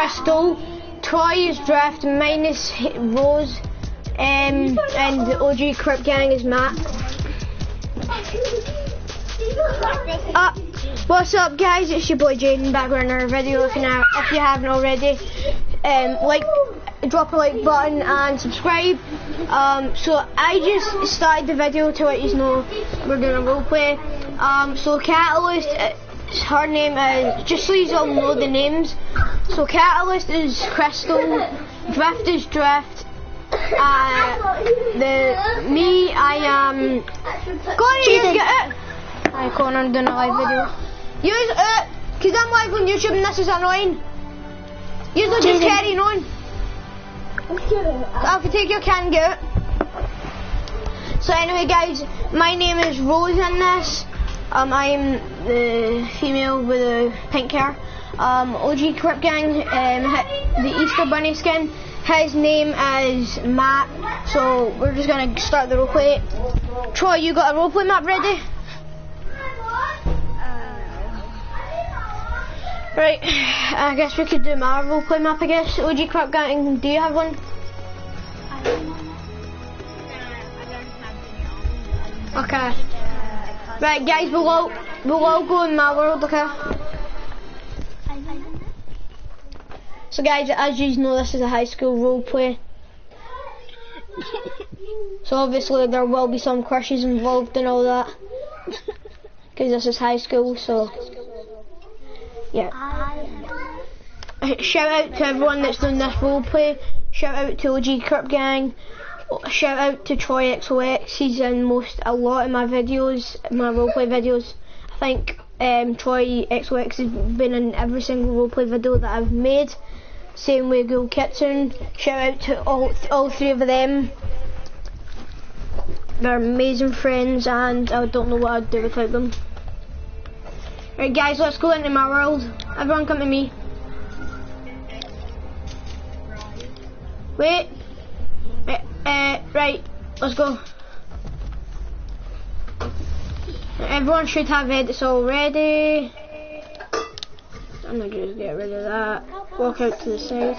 Crystal, Troy is Drift, mine is Rose, um, and OG Crip Gang is Matt. Uh, what's up guys, it's your boy Jayden back with another video if you, if you haven't already. Um, like, drop a like button and subscribe. Um, so I just started the video to let you know we're doing a roleplay. Um, so Catalyst, uh, her name is, just so you all know the names. So Catalyst is Crystal, Drift is Drift, uh, the, me, I am, go on here, get it. I Conan doing a live video. Use it, cause I'm live on YouTube and this is annoying. Use it just carrying on. I can take your can get it. So anyway guys, my name is Rose in this. Um, I'm the female with the pink hair. Um, OG Crip Gang, um, the Easter Bunny skin. His name is Matt. So we're just gonna start the roleplay. Troy, you got a roleplay map ready? Right, I guess we could do my roleplay map, I guess. OG Crap Gang, do you have one? Okay. Right, guys, all go in my world, okay? So guys, as you know, this is a high school roleplay. so obviously there will be some crushes involved and all that. Because this is high school, so... Yeah. Shout out to everyone that's done this roleplay. Shout out to OG Crip Gang. Shout out to Troy XOX. He's in most, a lot of my videos, my roleplay videos. I think um, Troy XOX has been in every single roleplay video that I've made. Same with Ghoul Kitchen. Shout out to all, all three of them. They're amazing friends and I don't know what I'd do without them. Right guys, let's go into my world. Everyone come to me. Wait. Uh, right, let's go. Everyone should have edits already. I'm gonna just get rid of that. Walk out to the side.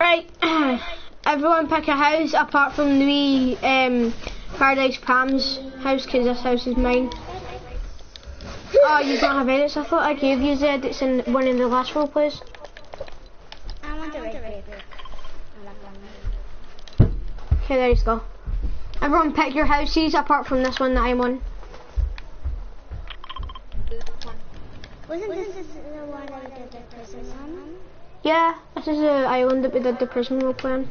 Right, everyone pick a house apart from the um, Paradise Palms house because this house is mine. Oh, you don't have edits? I thought I gave you the edits in one of the last role plays. I want the red paper. Okay, there you go. Everyone pick your houses apart from this one that I'm on. Wasn't this the one that we did the prison on? Yeah, this is the island that we did the prison role play on.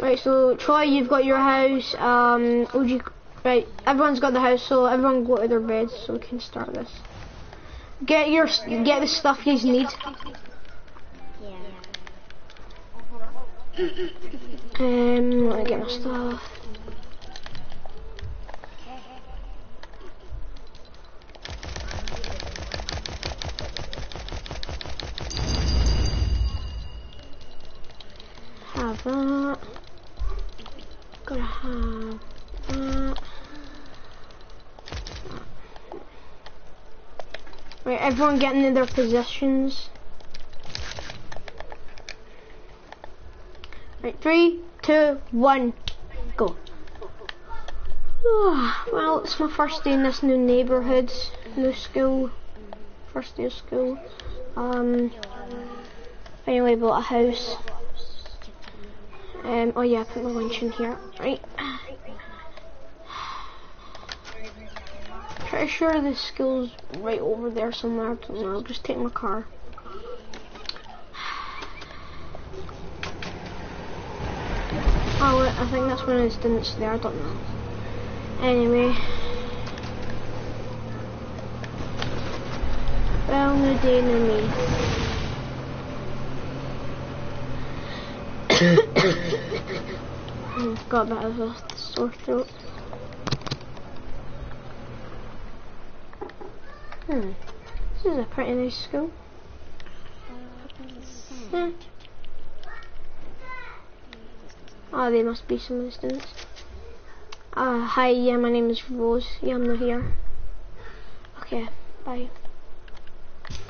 Right, so Troy, you've got your house. Um, OG, right, everyone's got the house, so everyone go to their beds so we can start this. Get your, get the stuff you need. Um, let me get my stuff. Have that. Gotta have that. Right, everyone getting in their positions. Right, three, two, one, go. well, it's my first day in this new neighbourhood, new school, first day of school. Um, finally bought a house. Um, oh yeah, I put my lunch in here. Right. Pretty sure the school's right over there somewhere. I don't know. I'll just take my car. Oh, wait, I think that's one of the students there. I don't know. Anyway. Well, no day, no me. I've got a bit of a sore throat. Hmm. This is a pretty nice school. Yeah. Oh, they must be some students. Uh, hi, yeah, my name is Rose. Yeah, I'm not here. Okay, bye.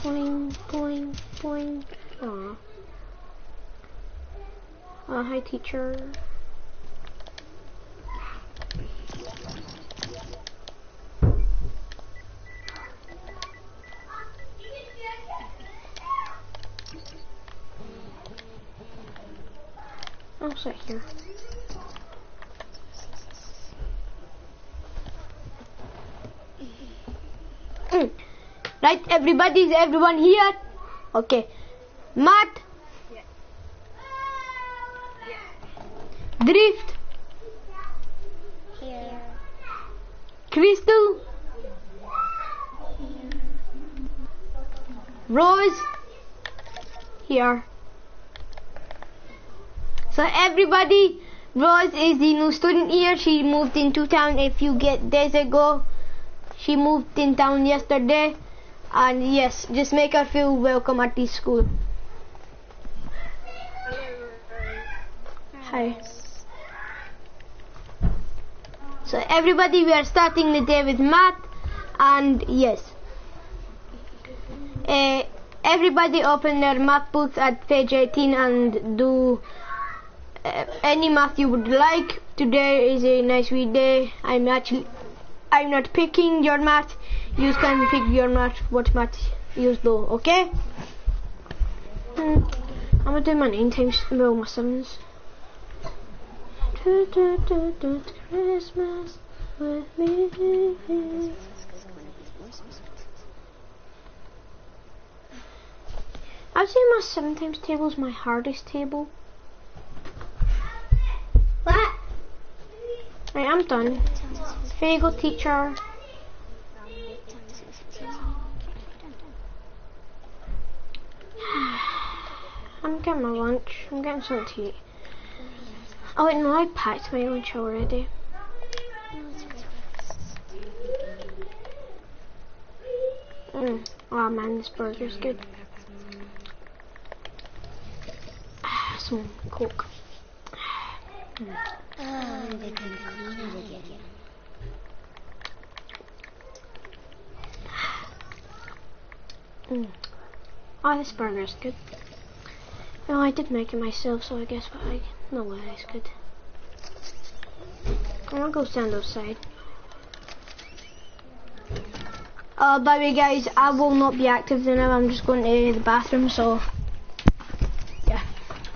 Boing, boing, boing. Aw. Uh, hi, teacher. Right, everybody, is everyone here? Okay. Matt. Drift. Here. Crystal. Rose. Here. So everybody, Rose is the new student here. She moved into town a few days ago. She moved in town yesterday. And yes, just make her feel welcome at this school. Hi. So everybody, we are starting the day with math. And yes. Uh, everybody open their math books at page 18 and do uh, any math you would like. Today is a nice weekday. I'm actually I'm not picking your math. You can pick your math. What math you do? Okay? Hmm. I'm gonna do my nine times well my sevens. Do, do, do, do, Christmas with me. I'd say my seven times table is my hardest table. What? Right, I'm done. Here you go, teacher. Lunch. I'm getting something to eat. Oh wait, no, I packed my lunch already. Mm. Oh man, this burger's good. Ah, Some coke. Mm. Mm. Oh, this burger's good. No, I did make it myself, so I guess I no way it's good. Gonna go stand outside. Uh, by the way, guys, I will not be active now. I'm just going to the bathroom, so yeah,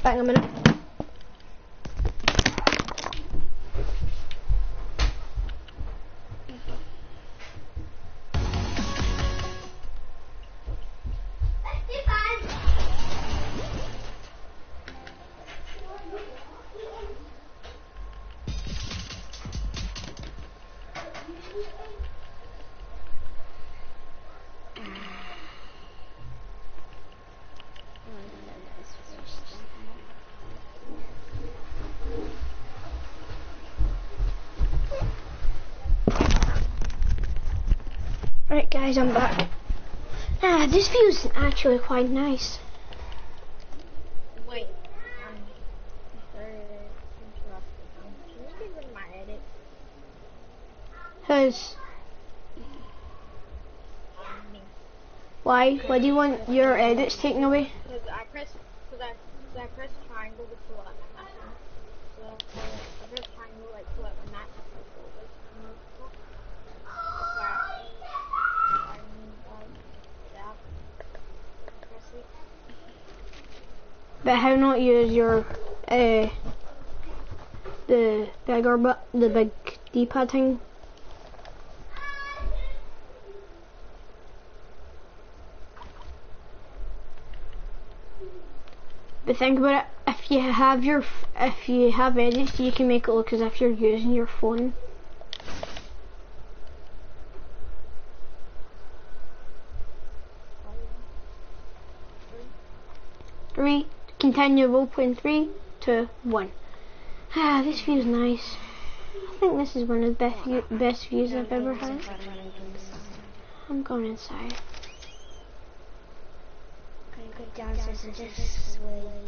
back in a minute. Guys, I'm back. Ah, this view is actually quite nice. Wait, um, sorry to interrupt. Can you get rid of my edit? Cause why? Why do you want your edits taken away? Because I press, because I, cause I press triangle to pull out my map. So, so I press triangle like pull out my map. So it's removable. That's why I, I mean, um, that. Press it. But how not use your uh the bigger but the big D-pad thing? But think about it. If you have your if you have edits, you can make it look as if you're using your phone. Three. Continue roleplay in three, two, one. Ah, this view's nice. I think this is one of the best best views I've ever had. I'm going inside. Gonna go downstairs and just wait.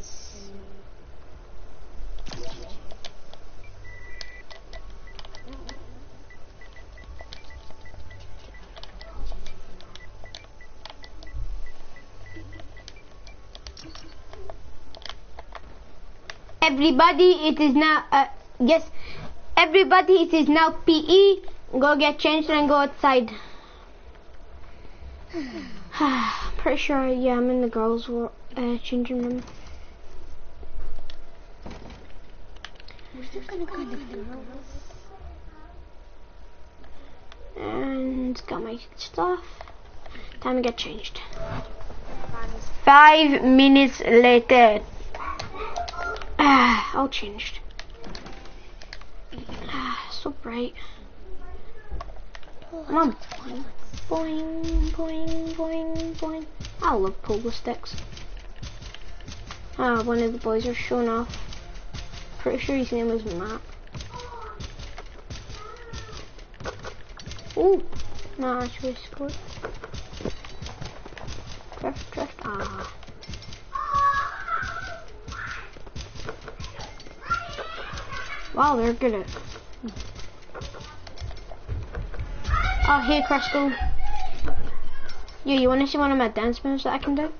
Everybody, it is now, uh, yes, everybody, it is now PE. Go get changed and go outside. Pretty sure, yeah, I'm in the girls' wa- uh, changing room. We're still gonna go to the girls. And got my stuff. Time to get changed. Five minutes later. Ah, all changed. Ah, so bright. Come on. Boing, boing, boing, boing. I love pogo sticks. Ah, one of the boys are showing off. Pretty sure his name was Matt. Ooh, not actually scored. Drift, drift, ah. Wow, they're good at. Oh, hey, Crystal. Yeah, you want to see one of my dance moves that I can do?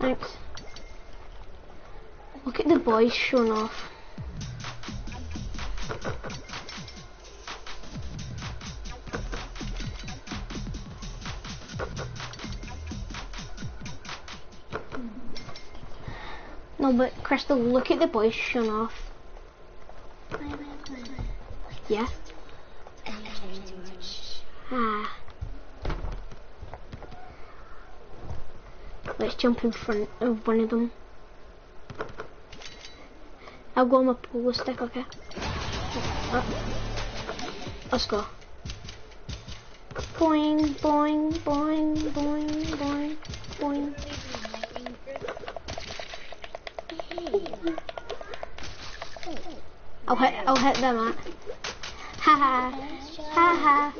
Thanks. Look at the boys showing off. No, but Crystal, look at the boys showing off. Yeah. Ah. Let's jump in front of one of them. I'll go on my pogo stick, okay? Uh, let's go. Boing, boing, boing, boing, boing, boing. I'll hit, I'll hit them at. Ha ha. Ha ha.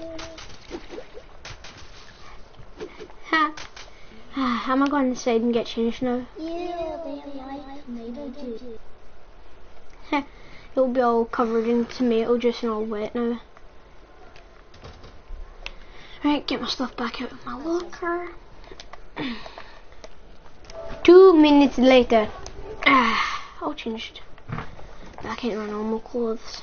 Ha. Ah, I'm gonna go inside and get changed now. Yeah. It'll be all covered in tomato juice and all wet now. Right, get my stuff back out of my locker. Two minutes later. Ah, all changed. Back into my normal clothes.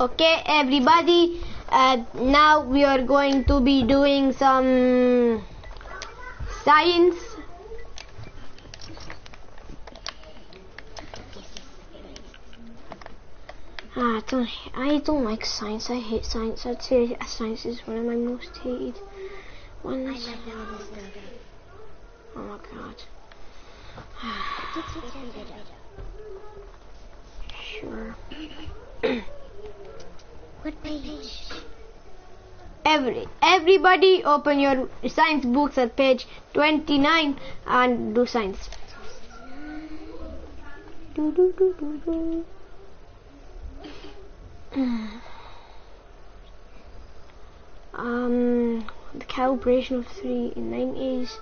Okay, everybody. Uh, now we are going to be doing some science. Ah, I don't. I don't like science. I hate science. I'd say science is one of my most hated ones. Oh my god. Sure. What page? Every everybody open your science books at page 29 and do science. Do, do, do, do, do. Um, the calibration of 390s.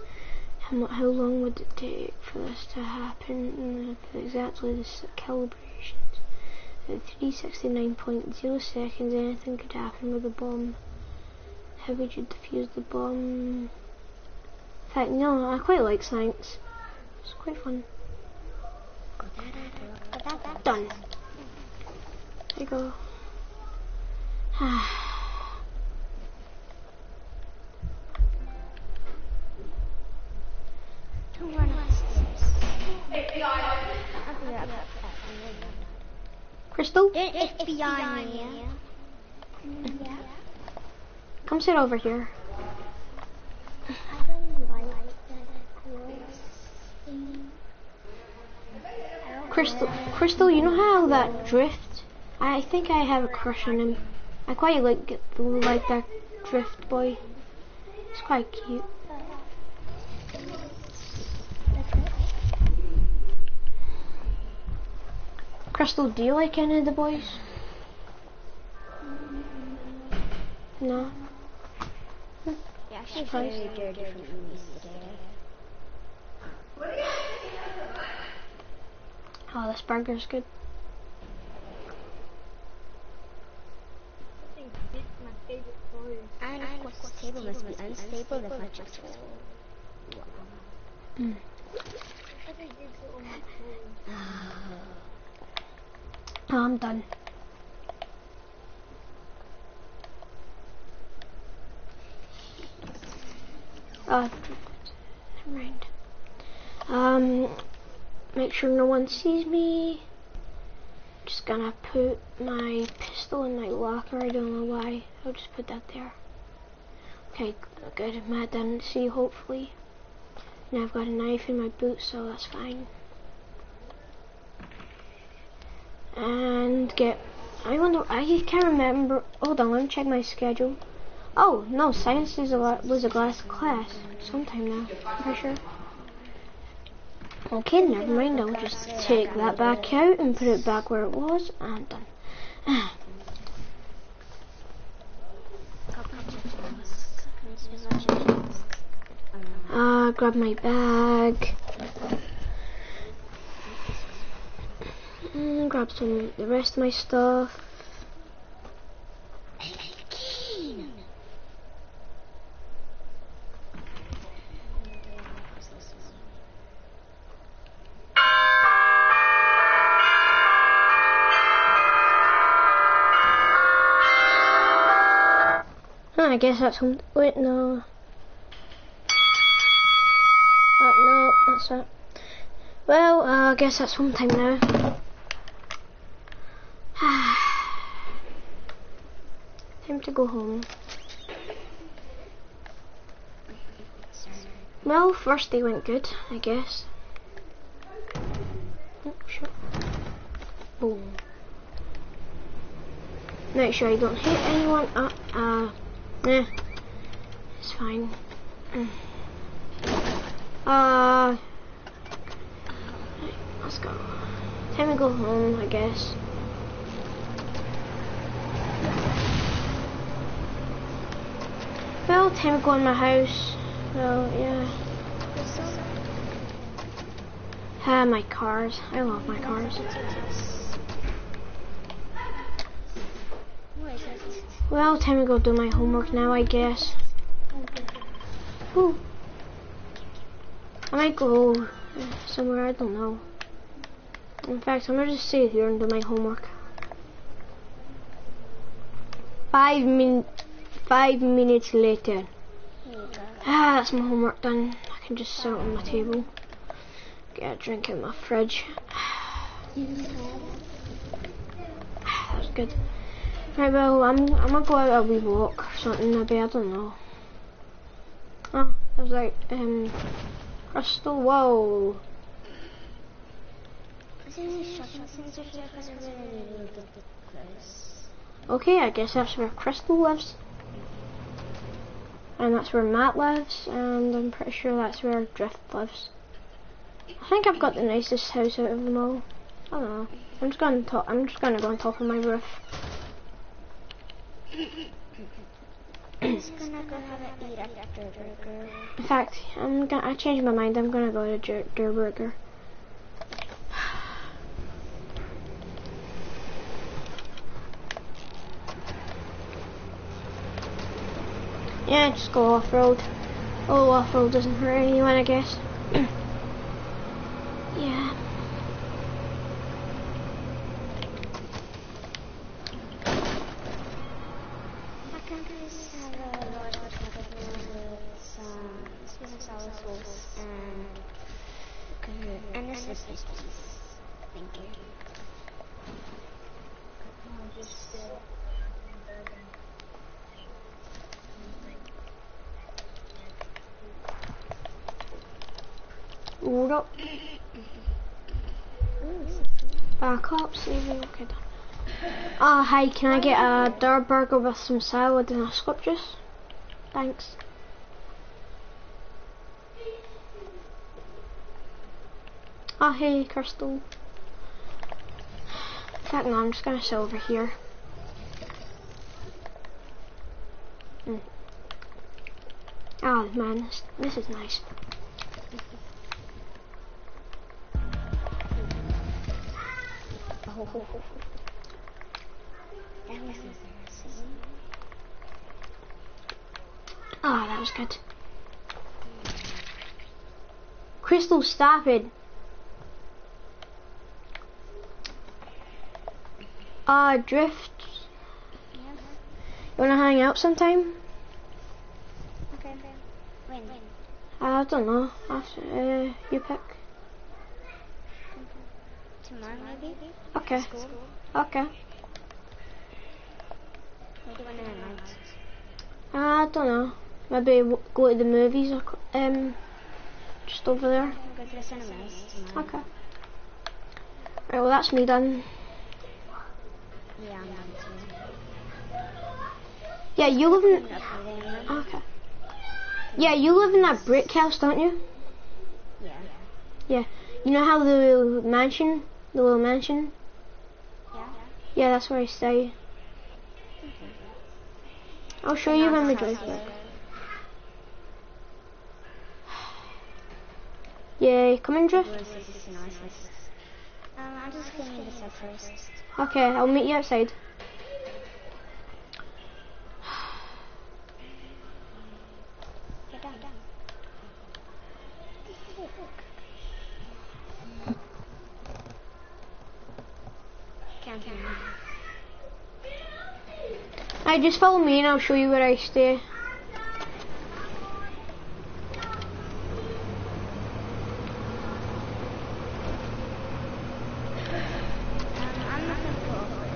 How, mu- how long would it take for this to happen? Uh, Exactly the calibrations. At 369.0 seconds, anything could happen with a bomb. How would you defuse the bomb? In fact, no, I quite like science. It's quite fun. Done. There you go. Crystal, me. Yeah. come sit over here. I don't like that clothes thing. Crystal, Crystal, you know how that drift? I think I have a crush on him. I quite like like that drift boy. It's quite cute. Crystal, do you like any of the boys? No. Yeah, she's very dirty from movies today. Oh, this burger's good. I think this is my favorite food. And of course, the table must be unstable if I just fall. Mm. I think it's all my food. Oh, I'm done. Uh, never mind. Um, make sure no one sees me. Just gonna put my pistol in my locker. I don't know why. I'll just put that there. Okay, good. Matt didn't see, hopefully. Now I've got a knife in my boot, so that's fine. And get. I wonder. I can't remember. Hold on, let me check my schedule. Oh no, science is a lot, was a glass class sometime now. I'm pretty sure. Okay, never mind. I'll just take that back out and put it back where it was, and done. Uh, grab my bag. Mm, grab some the rest of my stuff. I guess that's some. Wait, no. Uh, no, that's it. Well, uh, I guess that's home time now. time to go home. Well, first day went good, I guess. Oh. Boom. Make sure you don't hit anyone. Uh, uh, eh. It's fine. Mm. Uh, let's go. Time to go home, I guess. Well, time to go in my house. Well, yeah. Ah, my cars. I love my cars. Well, time to go do my homework now, I guess. Ooh. I might go somewhere, I don't know. In fact, I'm gonna just stay here and do my homework. Five min, five minutes later. Ah, that's my homework done. I can just sit on my table, get a drink in my fridge. That's good. Right, well, I'm I'm gonna go out a wee walk or something. Maybe I don't know. Oh, was like, um, crystal. Whoa. Okay, I guess that's where Crystal lives. And that's where Matt lives, and I'm pretty sure that's where Drift lives. I think I've got the nicest house out of them all. I don't know. I'm just gonna I'm just gonna go on top of my roof. Gonna go have. In fact, I'm gonna I changed my mind. I'm gonna go to Durr Durr Burger. Yeah, just go off road. Oh, off road doesn't hurt anyone, I guess. yeah. I can just have a large burger with some sweet and sour sauce and okay, and a slice piece. Thank you. I'll just, uh, burger. Hold up. Back up, see me. Okay, done. Ah, hi, can I get a Durr Burger with some salad and a scoop juice? Thanks. Oh, hey, Crystal. Fact, no, I'm just gonna sit over here. Mm. Oh man, this, this is nice. Oh. oh, that was good. Crystal, stop it. Uh, Drift, Yeah. you wanna hang out sometime? Okay. When? I don't know. After, uh, you pick. Tomorrow maybe? Okay, School? okay. Where do you want to hang? I don't know. Maybe w- go to the movies or, um, just over there. Go to the cinemas. Okay. Right, well that's me done. Yeah, I'm too. Yeah, you live in, I'm uploading them. okay. Yeah, you live in that brick house, don't you? Yeah. Yeah. You know how the mansion, the little mansion? Yeah? Yeah, that's where I stay. I'll show you when we drive back. Yeah, come and drift. Um, I'm just cleaning this up first. Okay, I'll meet you outside. Get down, down. Down. I just follow me and I'll show you where I stay. Um, I'm not gonna go over it.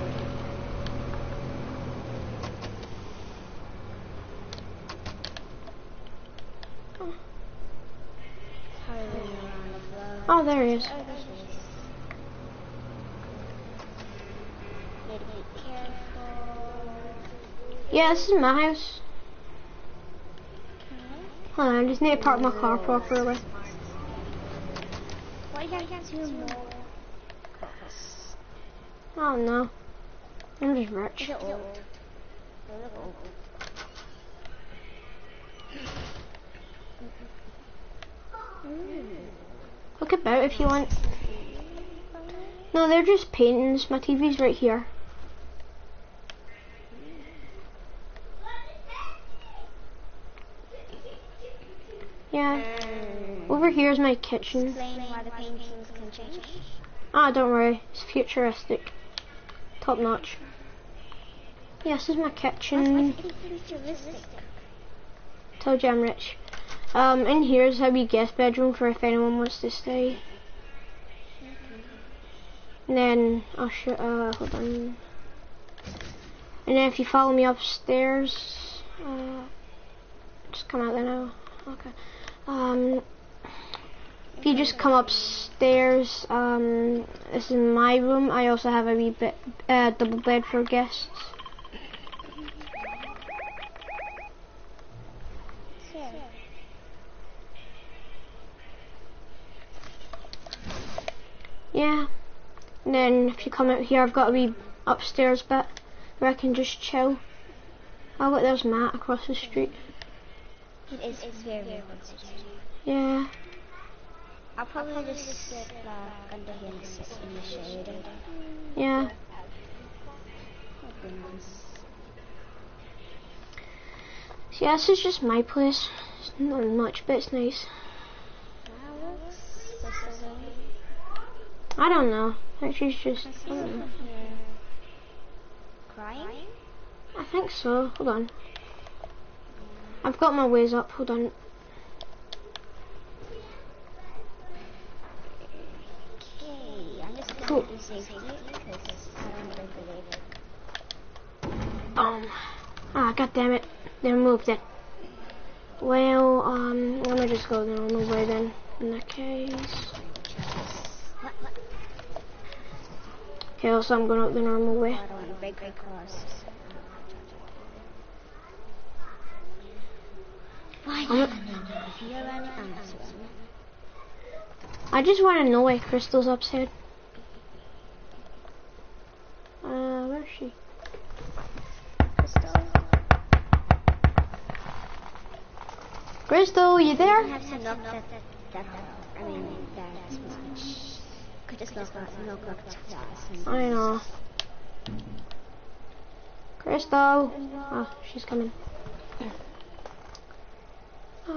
Hurrying around the floor. Oh, there he is. Oh, there she is. Need to be careful. Yeah, this is my house. Hold on, I just need to park my car properly. Why you gotta get two? Oh no. I'm just rich. it look old. Look about if you want. No, they're just paintings. My TV's right here. Yeah. Over here is my kitchen. Explain why the paintings can change. Ah, don't worry. It's futuristic. Top notch. Yeah, this is my kitchen. Futuristic. Told you I'm rich. Um, in here is a wee guest bedroom for if anyone wants to stay. And then I'll show. Uh, hold on. And then if you follow me upstairs, uh, just come out there now. Okay. Um, if you just come upstairs, um, this is my room. I also have a wee bit, uh, double bed for guests. Yeah. And then if you come out here, I've got a wee upstairs bit where I can just chill. Oh look, there's Matt across the street. It is it's very, very good. Yeah. I'll probably just sit like under here and sit in the shade. Yeah. So yeah, this is just my place. It's not much, but it's nice. Now looks this way. I don't know. Actually, it's just. I don't know. Crying? I think so. Hold on. I've got my ways up. Hold on. Okay, I'm just gonna Cool. do safety because I don't break. Um. Ah, god damn it. They removed it. Well, um, let me just go the normal way then. In that case. Okay, also I'm going up the normal way. I don't want to break the cars. Why? I'm- If you're running, I'm running. I just want to know why Crystal's upset. Uh, where's she? Crystal, Crystal, you I there? have to knock that, that, I mean, that much. could just look up. I know. Crystal. Oh, she's coming. Hmm.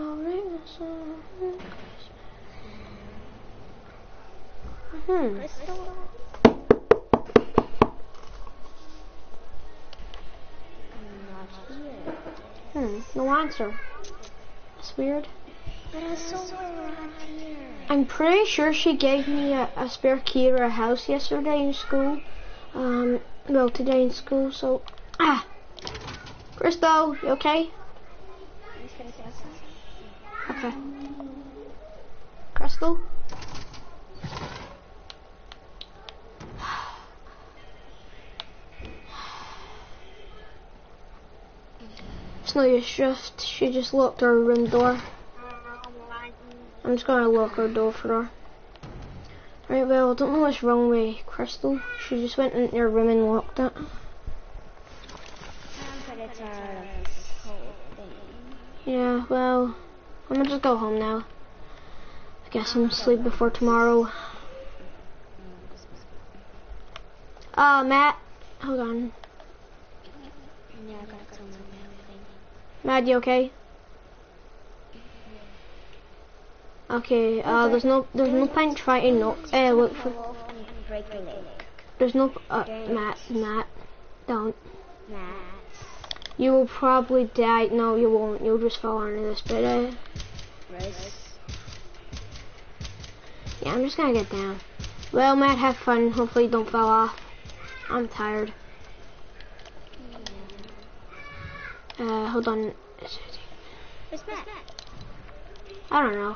Hmm. No answer. That's weird. I'm pretty sure she gave me a, a spare key to her house yesterday in school. Um, well, today in school, so. Ah! Crystal, you okay? Okay. Crystal? It's no use, just, she just locked her room door. I'm just gonna lock her door for her. Right, well, I don't know what's wrong with Crystal. She just went into her room and locked it. I'm pretty tired of this whole thing. Yeah, well, I'm gonna just go home now. I guess I'm sleep before tomorrow. Uh, Matt, hold on. Yeah, I got. Matt, you okay? Okay, uh, there's no, there's no point trying to knock, uh, look for, Fall off and break your leg. there's no, uh, Matt, Matt, don't. Matt. You will probably die, no you won't, you'll just fall under this bit, uh, Rose. yeah, I'm just gonna get down. Well, Matt, have fun, hopefully you don't fall off. I'm tired. Uh, hold on. Where's Matt? I don't know.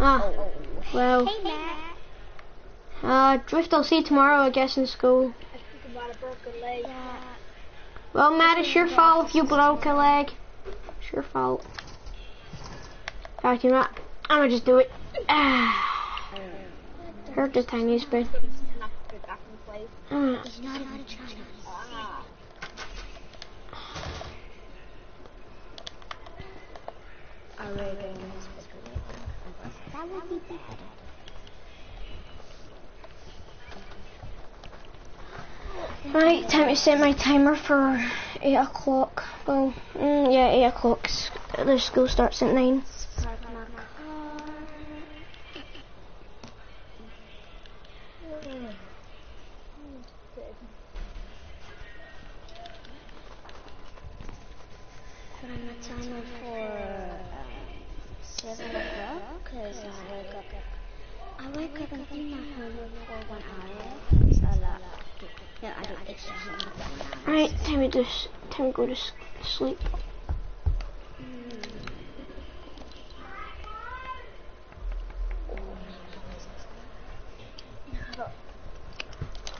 Ah, Oh. well, Hey, Matt. uh, Drift I'll see you tomorrow, I guess, in school. I think about a broken leg. Yeah. Well, Matt, it's your fault if you broke a leg. Your fault. Know what? I'm gonna just do it. Ah. Hurt hospital? That would be bad. Right, time to set my timer for 8 o'clock. Well, mm, yeah, 8 o'clock. S- The school starts at 9. Park my car. Put on the timer for 7 o'clock because I wake up. My for one hour. One time to, just, time to go to sleep.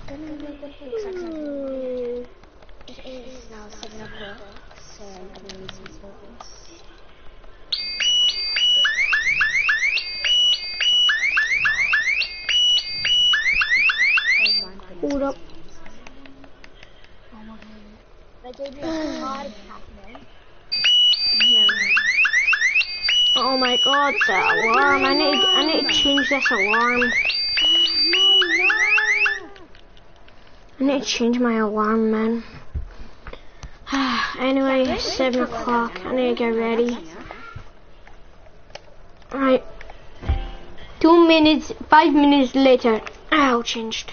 Gonna make the books actually. It is now 7 o'clock, so I'm gonna read They gave me a hard happening. Yeah. Oh my god, the alarm. I need, I need to change this alarm. I need to change my alarm, man. anyway, it's 7 o'clock. I need to get ready. Right. Two minutes, five minutes later. Ow, changed.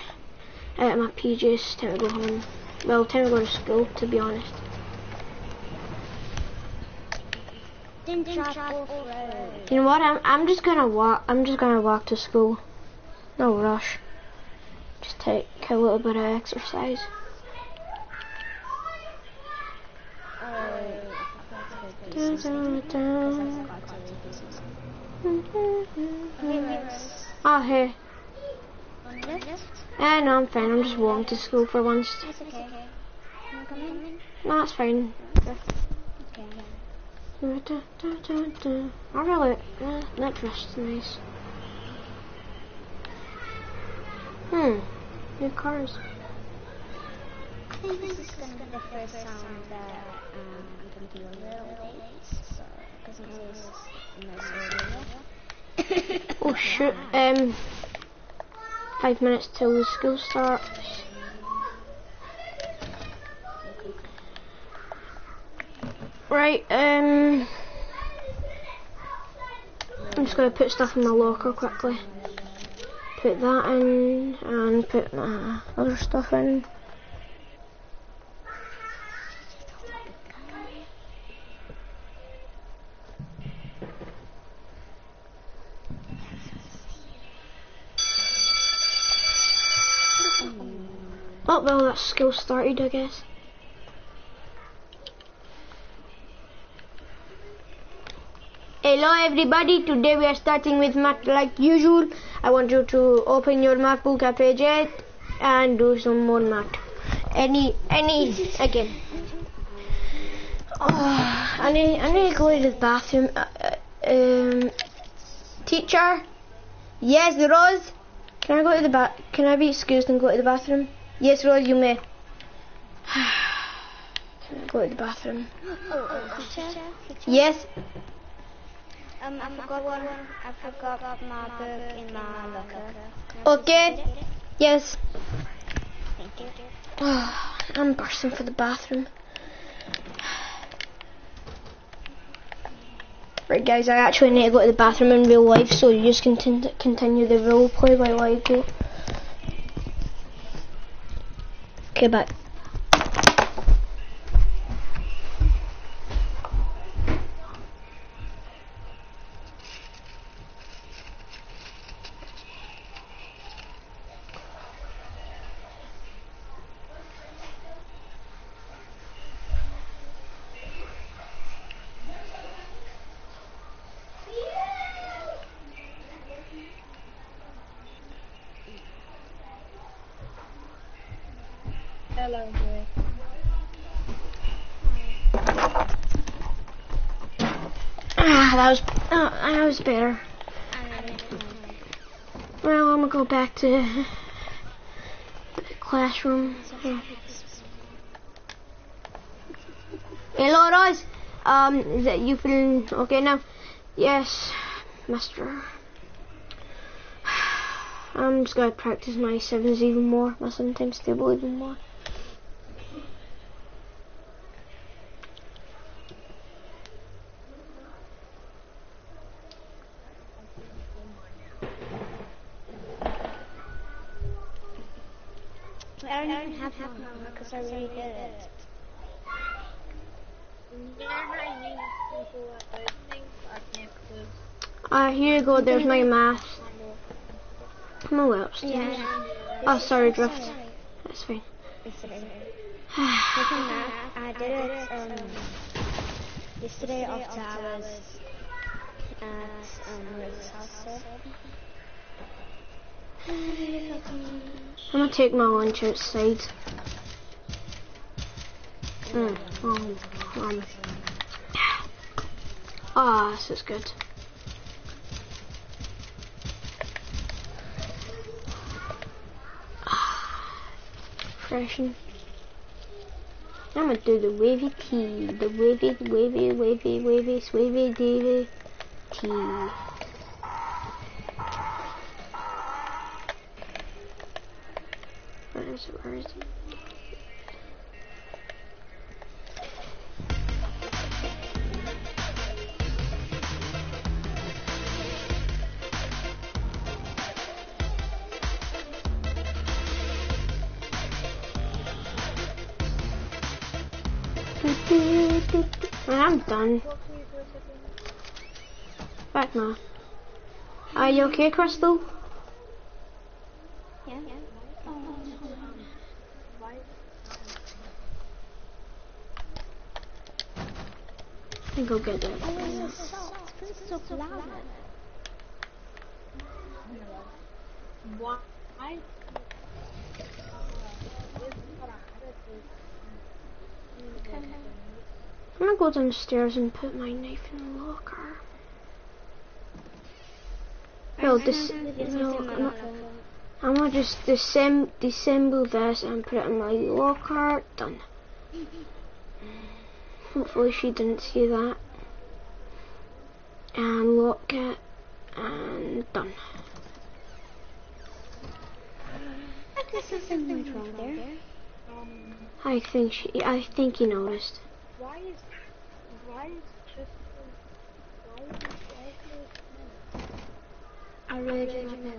Uh, my PJs, time to go home. Well, time to go to school, to be honest. Off road. You know what? I'm, I'm just gonna walk. I'm just gonna walk to school. No rush. Just take a little bit of exercise. Oh, ah, hey. Ah, no, I'm fine. I'm just walking to school for once. That's okay. I? No, that's fine. Okay. I really, uh, that dress is nice. Hmm, new cars. I think this is gonna be the first time that um, I'm gonna be a little late, so because. Oh shoot. Um, five minutes till the school starts. Right. Um, I'm just gonna put stuff in the locker quickly. Put that in and put my other stuff in. School started, I guess. Hello everybody, today we are starting with math like usual. I want you to open your math book at page 8 and do some more math. Any, any, again. Oh, I need, I need to go to the bathroom. Uh, uh, um, teacher? Yes, Rose? Can I go to the bath? Can I be excused and go to the bathroom? Yes, Rose, you may. Can I go to the bathroom? Oh, teacher? Yes? Um, I forgot one. I forgot my book in my locker. Okay. Yes. Thank you. Oh, I'm bursting for the bathroom. Right, guys, I actually need to go to the bathroom in real life, so you just continue continue the role play while I go. Okay, back. Hello, boy. Ah, that was oh, that was better. Well, I'm gonna go back to the classroom. Hello, Roz. Um, is that you feeling okay now? Yes, master. I'm just gonna practice my sevens even more, my seven times table even more. Have one because I already did it. There are many people that think I can't because Uh, here you go. There's my math. I'm gonna upstairs. Yeah. Oh, sorry, drift. That's fine. I did it um, yesterday after I was at um, Rose's house. I'm gonna take my lunch outside. Mm, um. Ah, this is good. Freshen. I'm gonna do the wavy tea, the wavy, wavy, wavy, wavy, swavy, davy tea. Where is? I'm done. Back now. Are you okay, Crystal? Yeah. Why? I'll get it. so loud. Why? Why? This is what I had to do. I'm gonna go downstairs and put my knife in the locker. No, this. No, no, I'm gonna just disem- disassemble this and put it in my locker. Done. Hopefully she didn't see that. And lock it. And done. I guess something went wrong there. Um, I think she, I think he noticed. why is, why is Crystal, why is, why is I really do not know.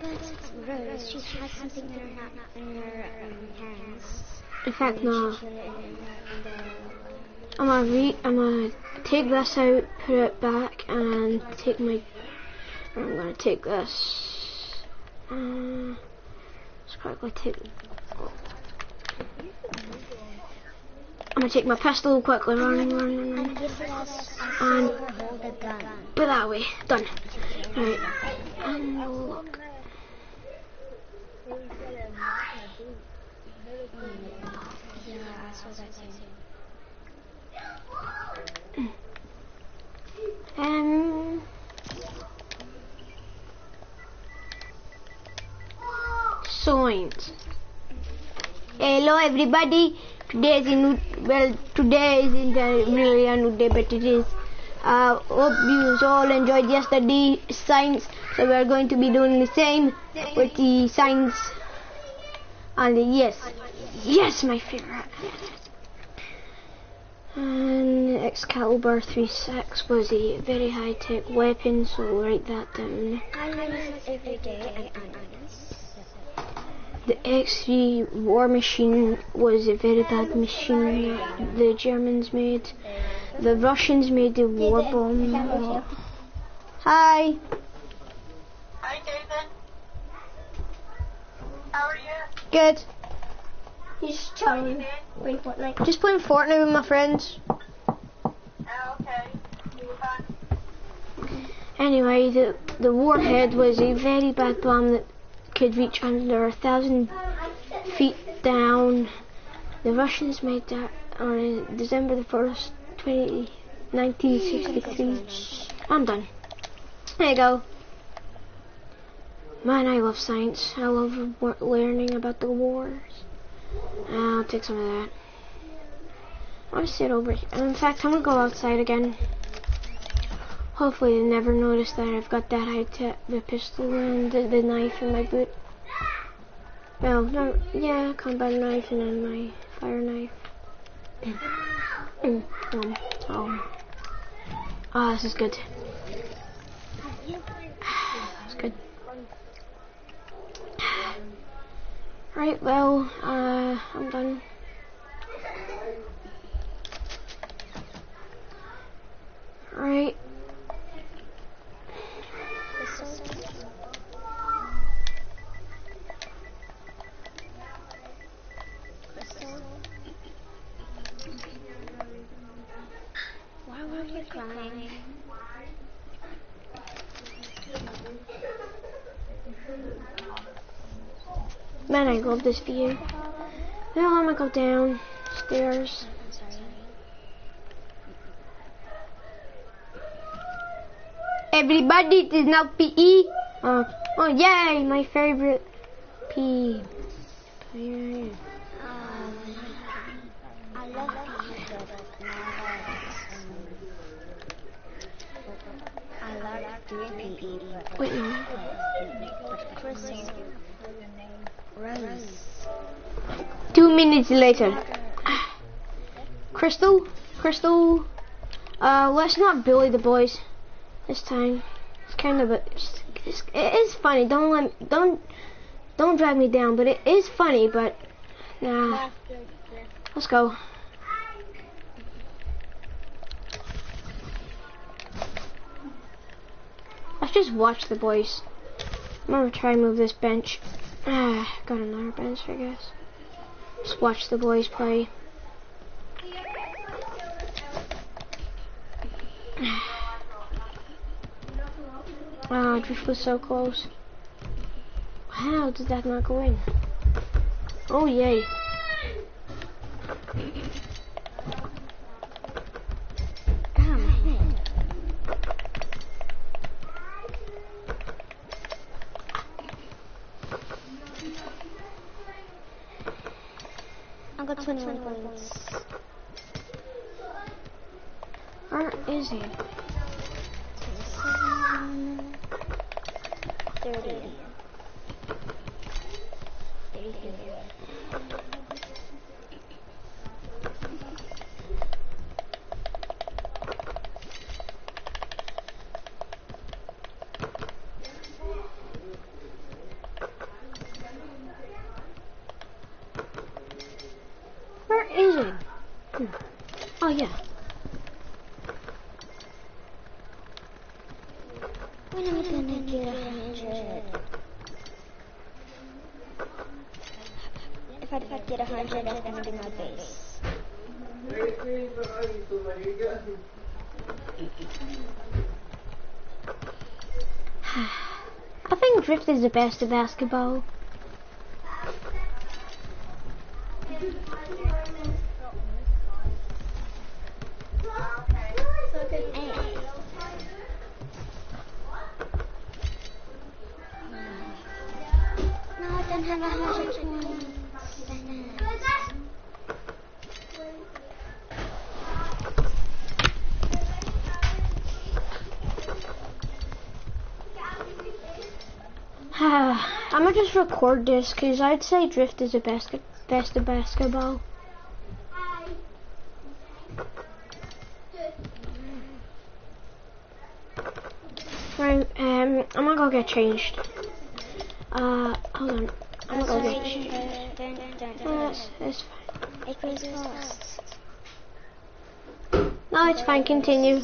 But Rose, she has something in her ha- in her um, hands. In fact, no. I'm gonna re, I'm gonna take this out, put it back, and take my. I'm gonna take this. Uh, just quickly take. I'm gonna take my pistol quickly, run, run, run, and put that away. Done. Right. And look. Um. Science. Hello, everybody. Today is a new. Well, today isn't a really a new day, but it is. Uh, hope you all enjoyed yesterday science. So we are going to be doing the same with the science. And the yes, yes, my favorite. And Excalibur 3.6 was a very high-tech weapon, so we'll write that down. I learn every day and honest. The X3 war machine was a very bad machine the Germans made. The Russians made the war bomb. Oh. Hi. Hi, David. How are you? Good. He's chilling. Playing Fortnite. Just playing Fortnite with my friends. Oh, okay. You were fun. Anyway, the the warhead was a very bad bomb that could reach under a thousand feet down. The Russians made that on December the first, 20, 1963. I'm done. There you go. Man, I love science. I love learning about the wars. I'll take some of that. I'll sit over here. In fact, I'm gonna go outside again. Hopefully, they never notice that I've got that high tech, the pistol and the, the knife in my boot. Well, no, yeah, combat knife and then my fire knife. Mm, um, um. Ah, this is good. It's good. Right, well, uh, I'm done. Right. Why were you crying? Man, I love this view. Now I'm gonna go downstairs. Everybody, it is now PE. Oh, oh, yay, my favorite PE. Um, love PE, but now that um, I love doing PE, but Wait, no. but Crystal, Rose, Two minutes later. Crystal, Crystal, uh, let's not bully the boys this time. It's kind of a, it's, it's, it is funny. Don't let, don't, don't drag me down. But it is funny. But nah, let's go. Let's just watch the boys. I'm gonna try and move this bench. Ah, got another bench, I guess. Just watch the boys play. Wow, ah, Drift was so close. How did that not go in? Oh, yay. 21 points. Where is he? 30. When am I gonna get a hundred? If I, get a hundred, that's gonna be my base. I think Drift is the best at basketball. Just record this because I'd say Drift is the best best at basketball. Right, um, I'm gonna go get changed. Uh, hold on. I'm gonna go get changed. No, it's, it's fine. It goes fast. No, it's fine. Continue.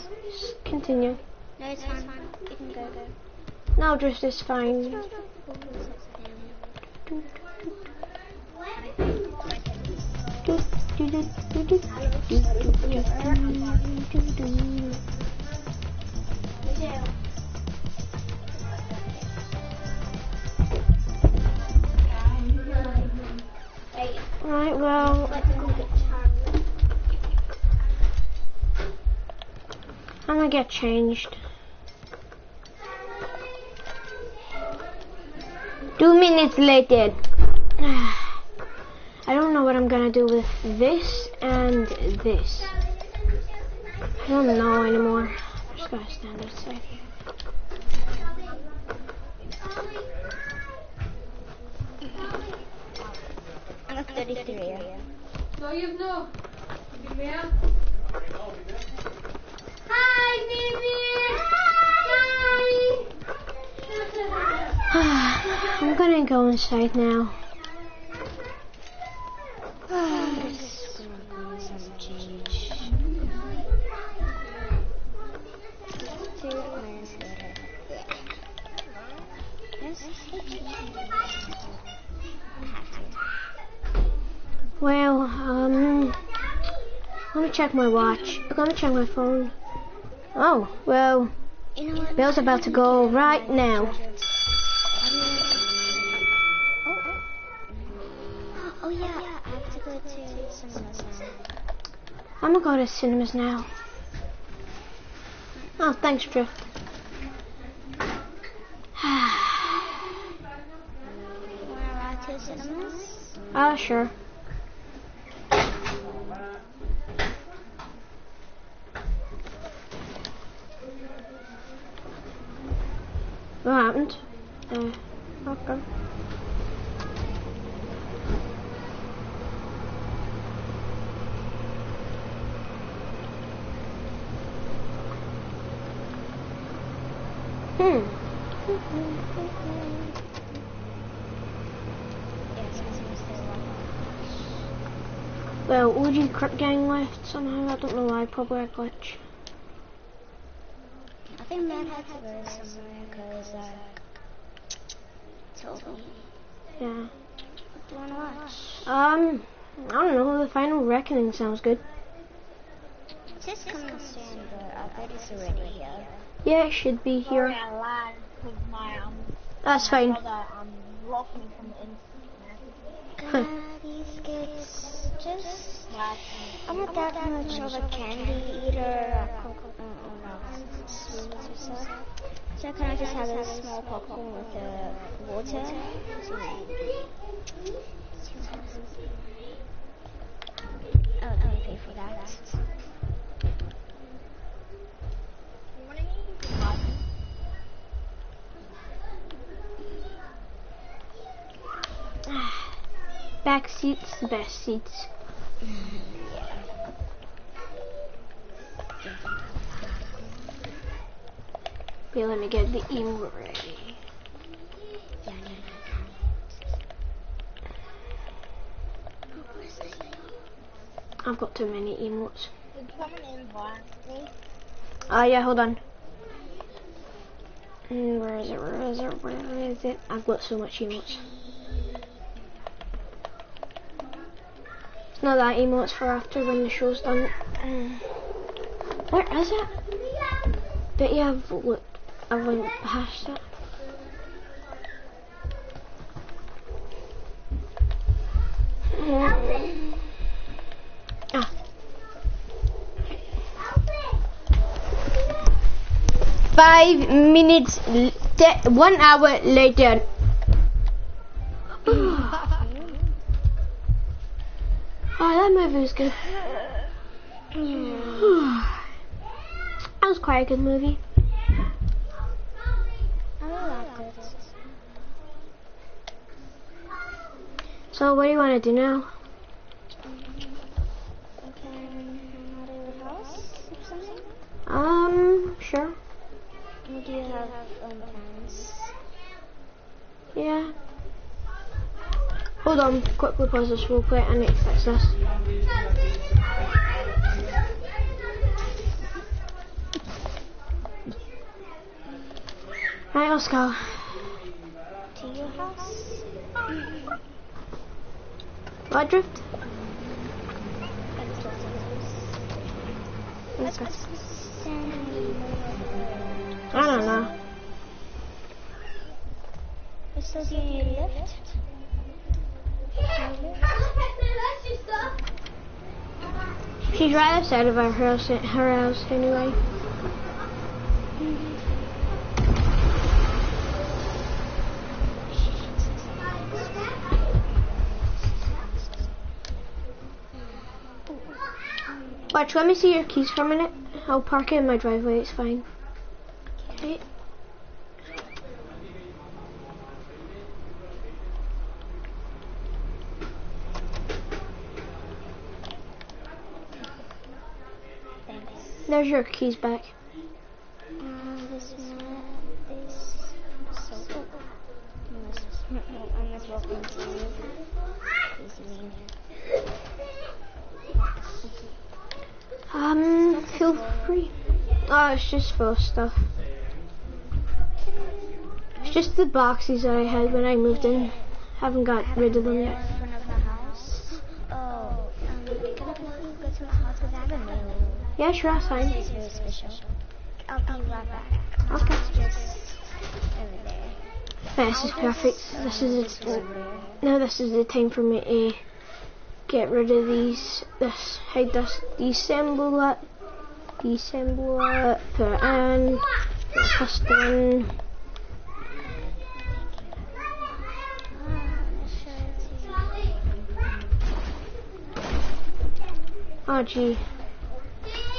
Continue. No, it's fine. You can go, go. No, Drift is fine. Right, well, I'm gonna get changed. Two minutes later. I don't know what I'm gonna do with this and this. I don't know anymore. I'm just gonna stand outside here. I'm 33. No, you've no. Yeah. I'm gonna go inside now. Check my watch. I'm gonna check my phone. Oh, well, You know what? Bill's about to go right now. Oh, yeah, I have to go to cinemas now. I'm gonna go to cinemas now. Oh, thanks, Drift. Wanna ride to cinemas? Ah, sure. What happened? Uh, okay. Hmm. Yes, cinemas still on. Well, Uji Crypt Gang left somehow. I don't know why. Probably a glitch. I think Matt had to go somewhere because uh, told me. Yeah. What do you wanna watch? Um, I don't know. The Final Reckoning sounds good. It says coming soon, but I bet it's already here. Yeah, it should be here. I lied because my um That's fine. brother um blocked me from the internet. God, these kids just. I'm not that much of a candy eater or cocoa, uh, no, sweets or stuff. So can I just have a small popcorn with the water? Oh, let me pay for that. Back seats, the best seats. Okay, let me get the emo ready. I've got too many emotes. Did someone invite me? Oh yeah, hold on. Mm, Where is it? Where is it? Where is it? I've got so much emotes. Not that emotes for after when the show's done. Mm. Where is it? But yeah, I've looked. I've went past it. Five minutes, one hour later. That movie was good. that was quite a good movie. I like. So, what do you want to do now? Okay, I'm out of your house or something? Um, sure. Do you have um, plans? Yeah. Hold on, quickly pause this real quick. I need to fix this. Right, let's go. To your house? What drift? Let's Let's go. Send me more. I don't know. Still do you need a lift? She's right outside of our house, her house anyway. Watch, let me see your keys for a minute. I'll park it in my driveway, it's fine. Okay. There's your keys back. Um, feel free. Oh, it's just of stuff. It's just the boxes that I had when I moved in. Haven't got rid of them yet. Yeah, sure, that's fine. It's very special. I'll be right back. Okay. Just over there. Yeah, this is perfect. This is it. Now this is the time for me to get rid of these. This hide this. Disassemble it. Disassemble it. Put it in. Put the piston. Oh gee.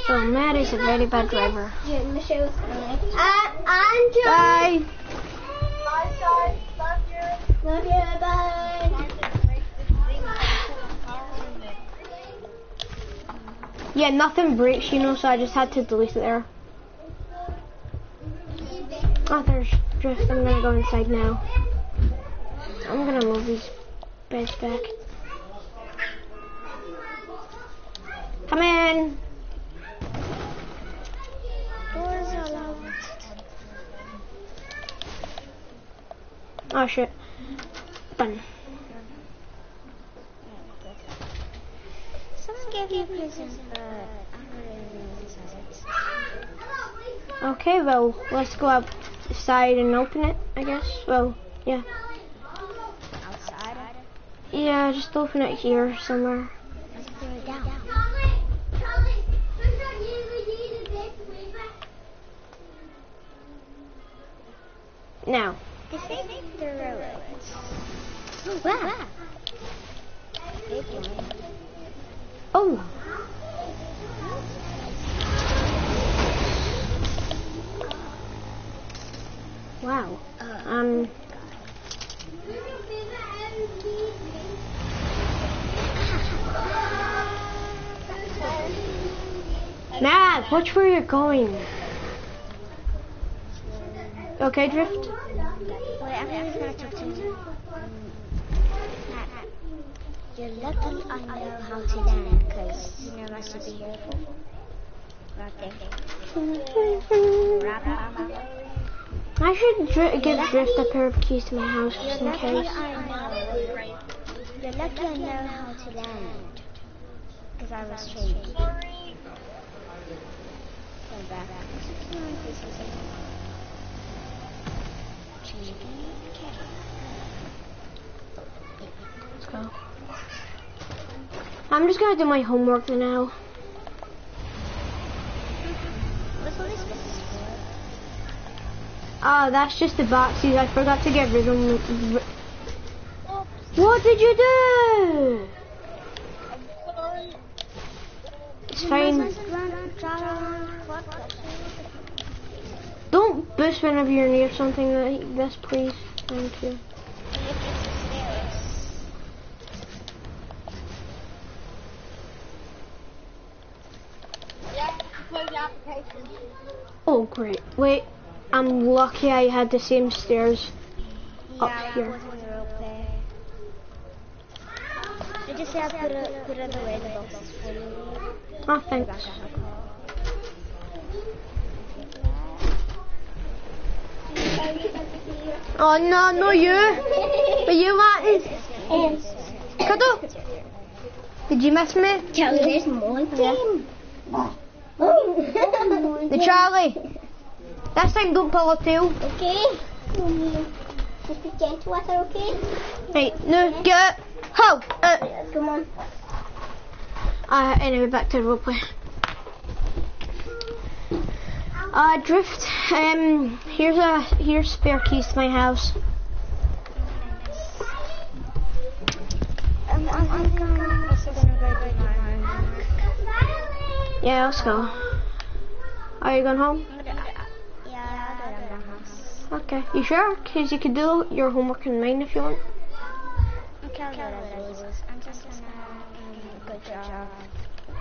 So Matt is a very bad driver. Yeah, Michelle's coming. Bye. Bye, guys. Love you. Love you, bye. Yeah, nothing breaks, you know, so I just had to delete it there. Oh, there's drift. I'm gonna go inside now. I'm gonna move these beds back. Come in. Doors are locked. Oh shit. Done. Someone gave you a present, but I don't really know what it Okay, well, let's go outside and open it, I guess. Well, yeah. Outside? Yeah, just open it here somewhere. Let's throw it. Now. Oh, wow. Oh. Wow. Um. Matt, watch where you're going. Okay, Drift? You're lucky I know how to land, because you know my superhero. Right there. Ra-ba-ba. I should dri- give Drift a pair of keys to my house just in case. I know. You're lucky I know how to land. Because I was trained. Go back. Go. I'm just gonna do my homework for now. Ah, that's just the boxes. I forgot to get rid of them. What did you do? It's fine. Run, drive around, what? Don't boost whenever you're near something like this, please. Thank you. Oh, great. Wait, I'm lucky I had the same stairs. Up Yeah, here. I wasn't. I just put it, put the boxes for you. Oh, thanks. on the car. Oh, no, no, you. But you, Martin? Cuddle? Did you miss me? Charlie, there's more game. The Charlie. This time don't pull a tail. Okay. Just be gentle with her, okay? Right, no, get it. Ho! Uh, Come on. uh, anyway, back to the roleplay. Uh, Drift, um, here's a, here's spare keys to my house. Um, I'm, I'm gonna, also gonna go do my homework. Yeah, let's go. Are you going home? Yeah, I'll go to my house. Okay, you sure? Because you could do your homework in mine if you want. Okay, I'll. I'm just gonna um, go job.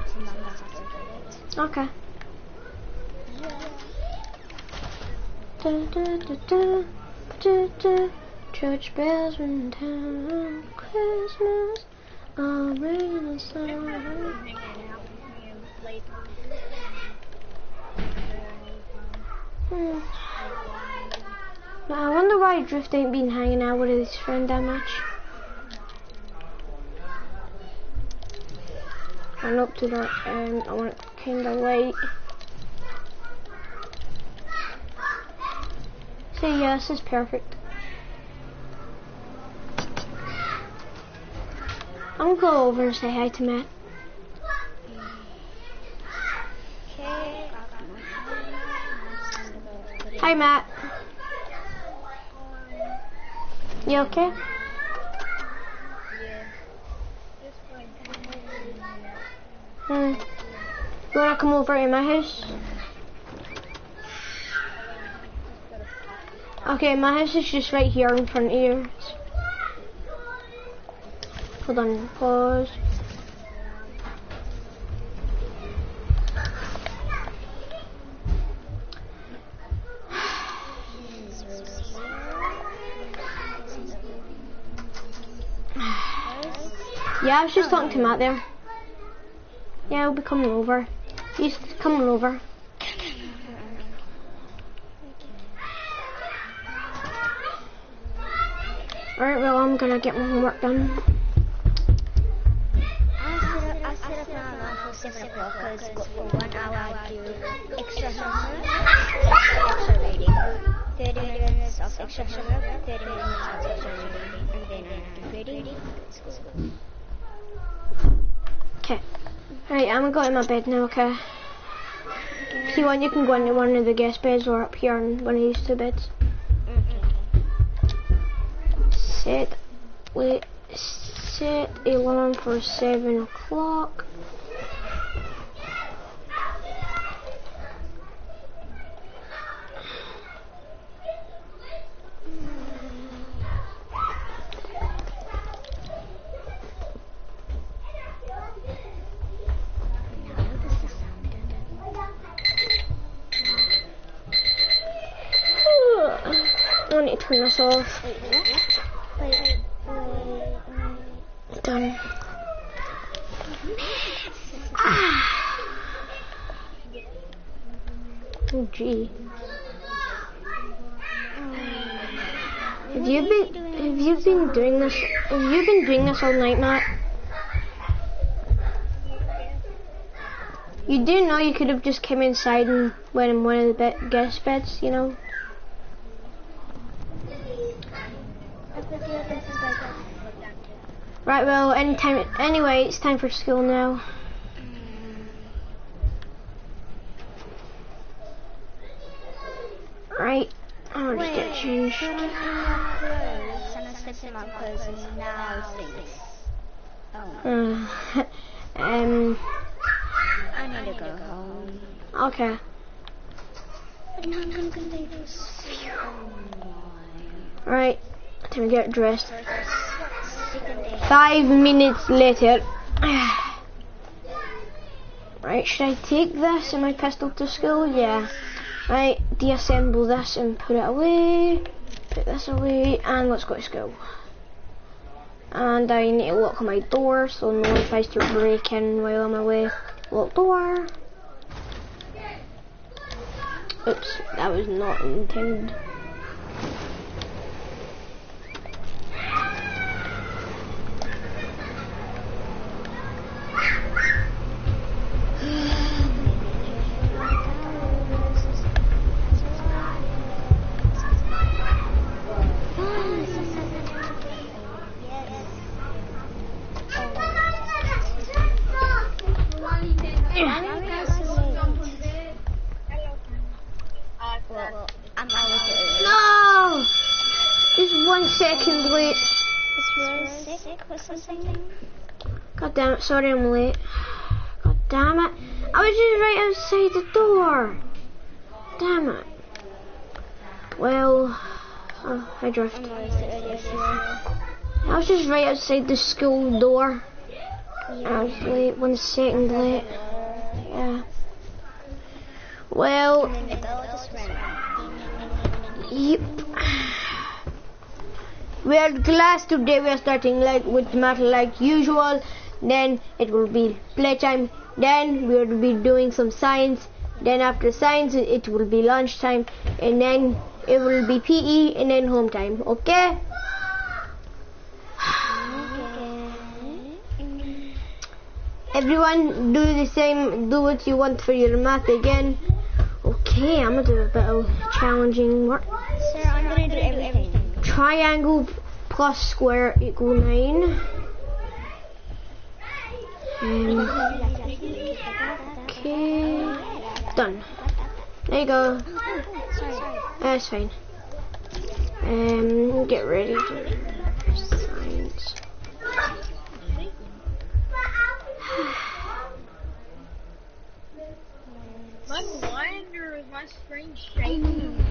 Some other certificate. Okay. Da, da, da, da, da, da. Church bells ring down Christmas. I'm ringing a song. Hmm. I wonder why Drift ain't been hanging out with his friend that much. I'm up to that, um, I want it kinda late. This is perfect. I'm gonna go over and say hi to Matt. Hi Matt. You okay? Hmm. You wanna come over to my house? Okay, my house is just right here in front of yours. Hold on, pause. Yeah, I was just talking to Matt there. Yeah, he'll be coming over. He's coming over. Gonna get my homework done. I set up, I set up my alarm for 7 o'clock because for one hour I do extra homework, extra reading. 30 minutes of extra homework, 30 minutes of extra reading, and then I have reading. School. Okay. Alright, I'm gonna go to my bed now, okay? If you want, you can go into one of the guest beds or up here in one of these two beds. Set, we set alarm for seven o'clock. I need to turn this off. This all night, Matt? You do know you could have just came inside and went in one of the be- guest beds, you know? Right, well, anytime, anyway, it's time for school now. Right, I'll just get changed. And I slipped in my clothes, and now stinks. Oh, Uh, um, I need to go home. okay. But now I'm gonna go this. Oh my. Right, time to get dressed. So it's sick and day. Five minutes later. Right, should I take this and my pistol to school? Yeah. Right, deassemble this and put it away. Put this away and let's go to school. And I need to lock my door so no one tries to break in while I'm away. Lock door. Oops, that was not intended. No! Just one second late. Something? God damn it, sorry I'm late. God damn it. I was just right outside the door. Damn it. Well, oh, I drift. I was just right outside the school door. I was late, one second late. Yeah. Well. Yep. We are class today. We are starting like with math like usual. Then it will be playtime. Then we will be doing some science. Then after science, it- it will be lunchtime, and then it will be PE, and then home time. Okay? Everyone, do the same. Do what you want for your math again. Okay, I'm gonna do a bit of challenging work. Sir, I'm gonna do everything. Triangle plus square equal 9. Um, okay. Done. There you go. That's fine. Um, get ready science. My blender is my screen shaking.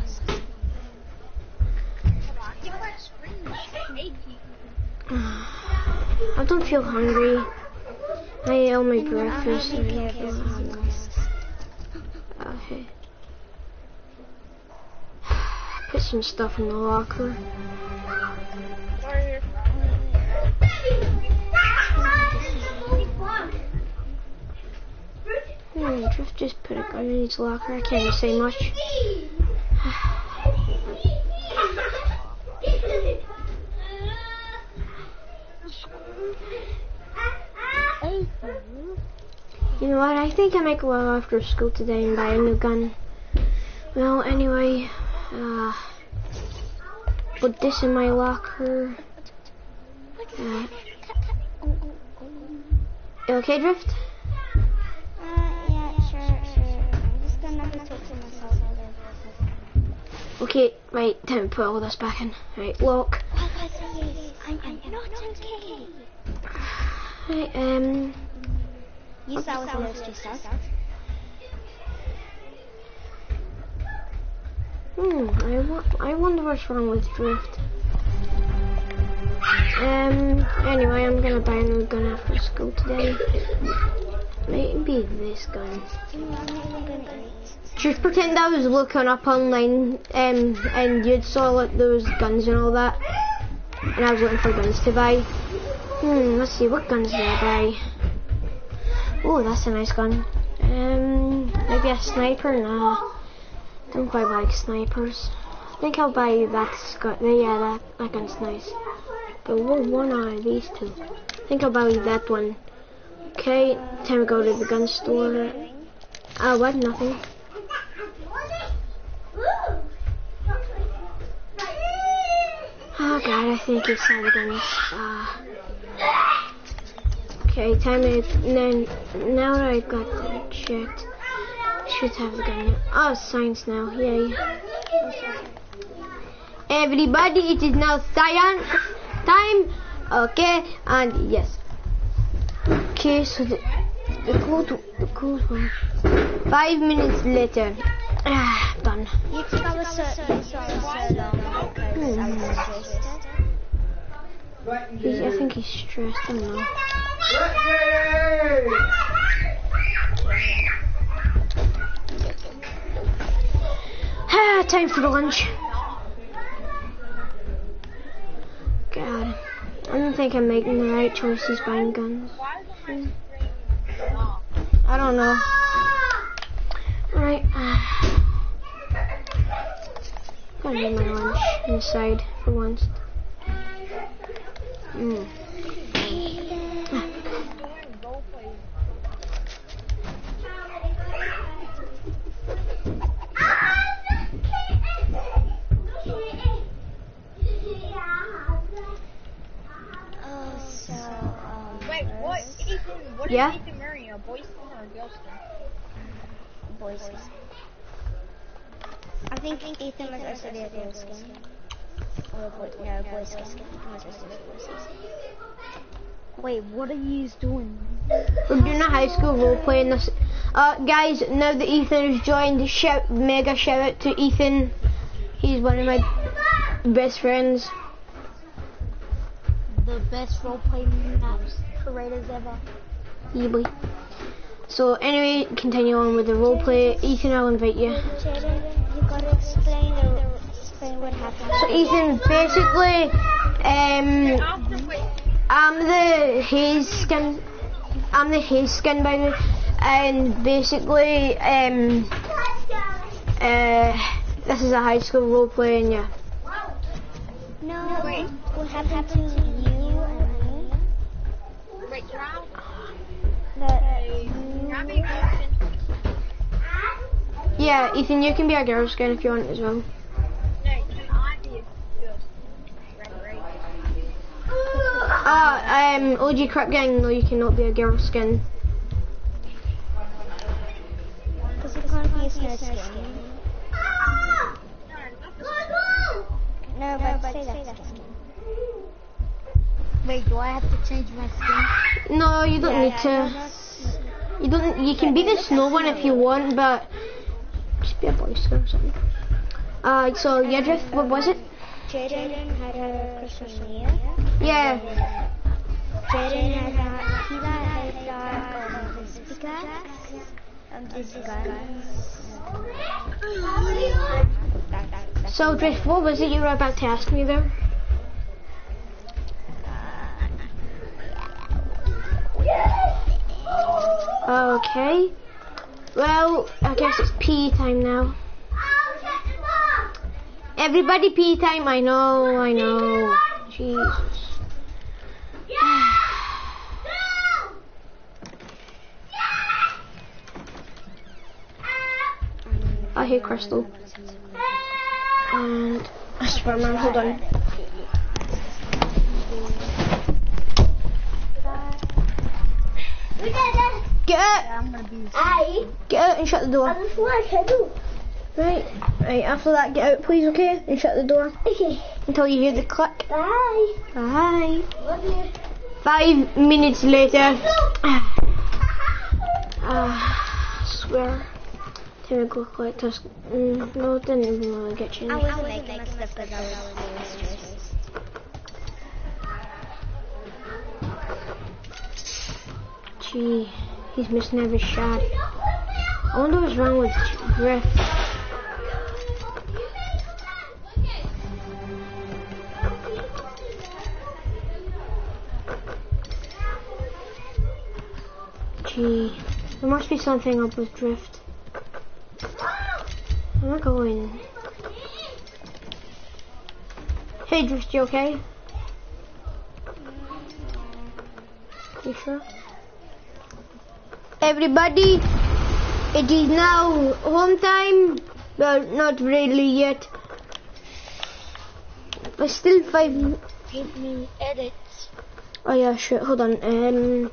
I my screen is shaking. I don't feel hungry. I ate all my uh, breakfast. and I feel hungry. Okay. Put some stuff in the locker. Hmm, Drift just put a gun in his locker. I can't say much. You know what? I think I might go out after school today and buy a new gun. Well, anyway, uh, put this in my locker. Uh, okay, Drift? Okay, right, time to put all this back in. Right, lock. I'm, I'm not okay. Right, um, You saw with those two stuff. hmm, I, wa- I wonder what's wrong with Drift. Um, anyway, I'm gonna buy a new gun after school today. maybe this gun. Just pretend I was looking up online um, and you'd saw like those guns and all that. And I was looking for guns to buy. Hmm, let's see, what guns do I buy? Oh, that's a nice gun. Um, maybe a sniper? Nah. Don't quite like snipers. I think I'll buy that gun. Yeah, that, that gun's nice. But what one are these two? Think buy that one. Okay, time to go to the gun store. Oh, what? Nothing. Oh god, I think it's the guns. Ah. Okay, time to then now that I got that checked, should have the gun. Oh, science now, yay! Everybody, it is now science time. Okay, and yes. Okay, so the the code the code one. Five minutes later, ah, done. You think I was so, so, so, so long because I was stressed? He's, I think he's stressed. I don't know. Ah, time for the lunch. God, I don't think I'm making the right choices buying guns. I don't know. Alright. Gotta need my lunch inside for once. Mm. Yeah? Ethan marrying? A boy skin or a girl skin? boys. I think Ethan was actually a girl skin. Or a boy, no, boy skin. Ethan was actually a boy skin. Wait, what are you doing? We're doing a high school role playing this. Uh, guys, now that Ethan has joined, shout, mega shout out to Ethan. He's one of my best friends. The best role-playing creators ever. Yeah, boy. So anyway, continue on with the role play. Ethan, I'll invite you. Jayden, you gotta explain the, explain what happened. So Ethan, basically, um, I'm the haze skin. I'm the haze skin, by the way. And basically, um, uh, this is a high school role play, and yeah. No, what happened to you and me? wait, Yeah, Ethan, you can be a girl skin if you want as well. Ah, um, OG Crap Gang, no, you cannot be a girl skin. because you can't be a snow skin. No, No, but say that skin. Wait, do I have to change my skin? No, you don't Yeah, need yeah, to. no, You don't. You can be the snow one if you want, but just be a boy skin or something. Uh, so Yedrith, what was it? Jayden had a on Mia. Yeah. Jayden had a Tila had a um, pickaxe, um, this guns. That, that, that. So Drift, what was it you were about to ask me there? Okay. Well, I guess it's pee time now. Everybody pee time. I know. I know. Jesus. I hear Crystal. And I swear, man, hold on. I'm gonna be. Get out and shut the door. Right, right. After that, get out, please, okay? And shut the door Okay. until you hear the click. Bye. Bye. Love you. Five minutes later. Ah, swear. Time to go collect us. Mm, no, it didn't even really get I changed. wasn't making my stuff because I was really stressed. Gee, He's missing every shot. I wonder what's wrong with Drift. Gee, there must be something up with Drift. I'm not going. Hey Drift, you okay? You sure? Everybody, it is now home time. Well, not really yet. But still five. Give me edits. Oh yeah, sure. Hold on. Um,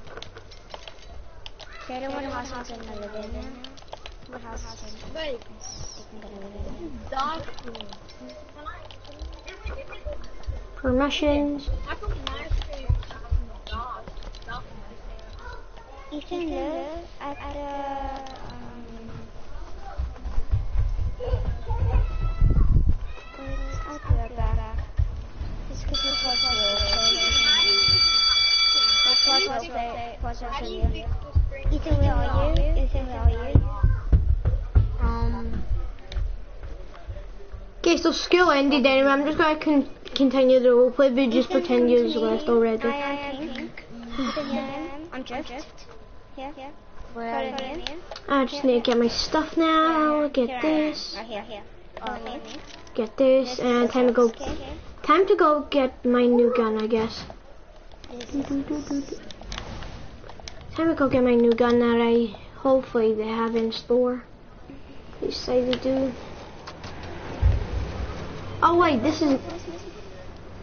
The other one house is in the living room. What house is in Wait, the living room? permissions. Food. You can live at the um. I'll be right back. Just because we pause the We'll pause the play. Pause the video. Ethan, where are you? Ethan, where are you? Um. Okay, so skill ended anyway. I'm just gonna con- continue the roleplay, but just for 10 years left already. I am pink. Ethan, here. I'm drift. Here. Here. Where are you? I just need to get my stuff now. Get Here I am. this. Right here. Here. Follow me. Get this. And time to go. Okay. okay. Time to go get my new gun, I guess. Time to go get my new gun that I hopefully they have in store. They say they do. Oh wait, this is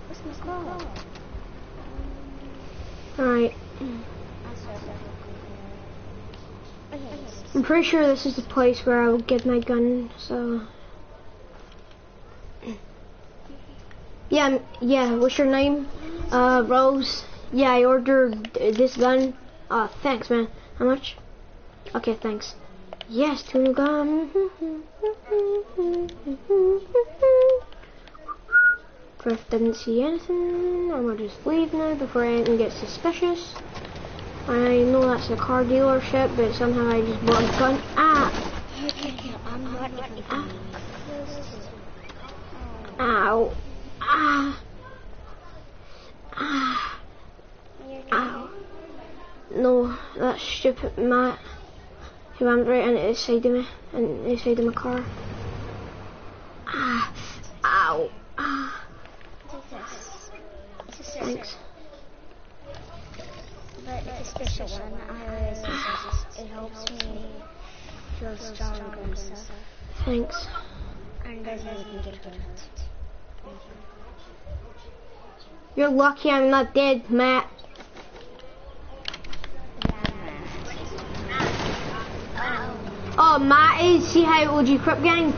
What's my call? alright. Okay. I'm pretty sure this is the place where I'll get my gun. So yeah, yeah. What's your name? Uh, Rose. Yeah, I ordered this gun. Uh, thanks, man. How much? Okay, thanks. Yes, two new gun. Griff didn't see anything. I'm gonna just leave now before anything gets suspicious. I know that's a car dealership, but somehow I just bought a gun. Ah! I'm Ow! Ah! Ah! Ow! No, that stupid Matt who rammed right into the side of me, and the side of my car. Ah! Ow! Ah! Thanks. But it's a special one. I use it. Helps me feel stronger and stuff. Thanks. And doesn't even get hurt. You're lucky I'm not dead, Matt. Oh, Matt is. See how OG Crip Gang?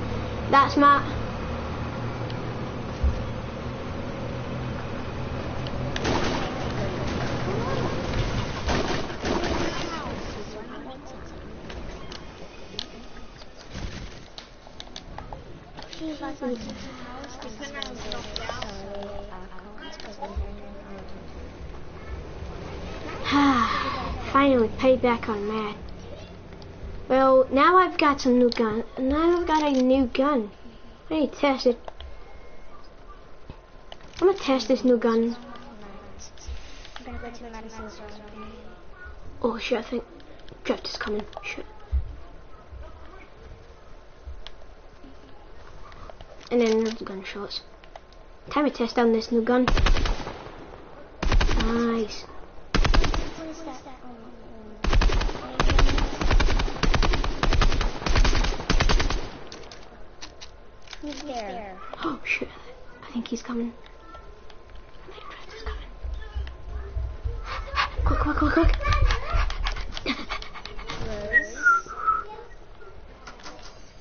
That's Matt. She was on the house. I'm sorry. Ah, finally, payback on Matt. Well, now I've got some new gun. Now I've got a new gun. I need to test it. I'm gonna test this new gun. Oh shit, I think Drift is coming. Shit. And then gunshots. Time to test down this new gun. Nice. Who's there? Oh shit. I think he's coming. I think Drift is coming. Quick, quick, quick, quick.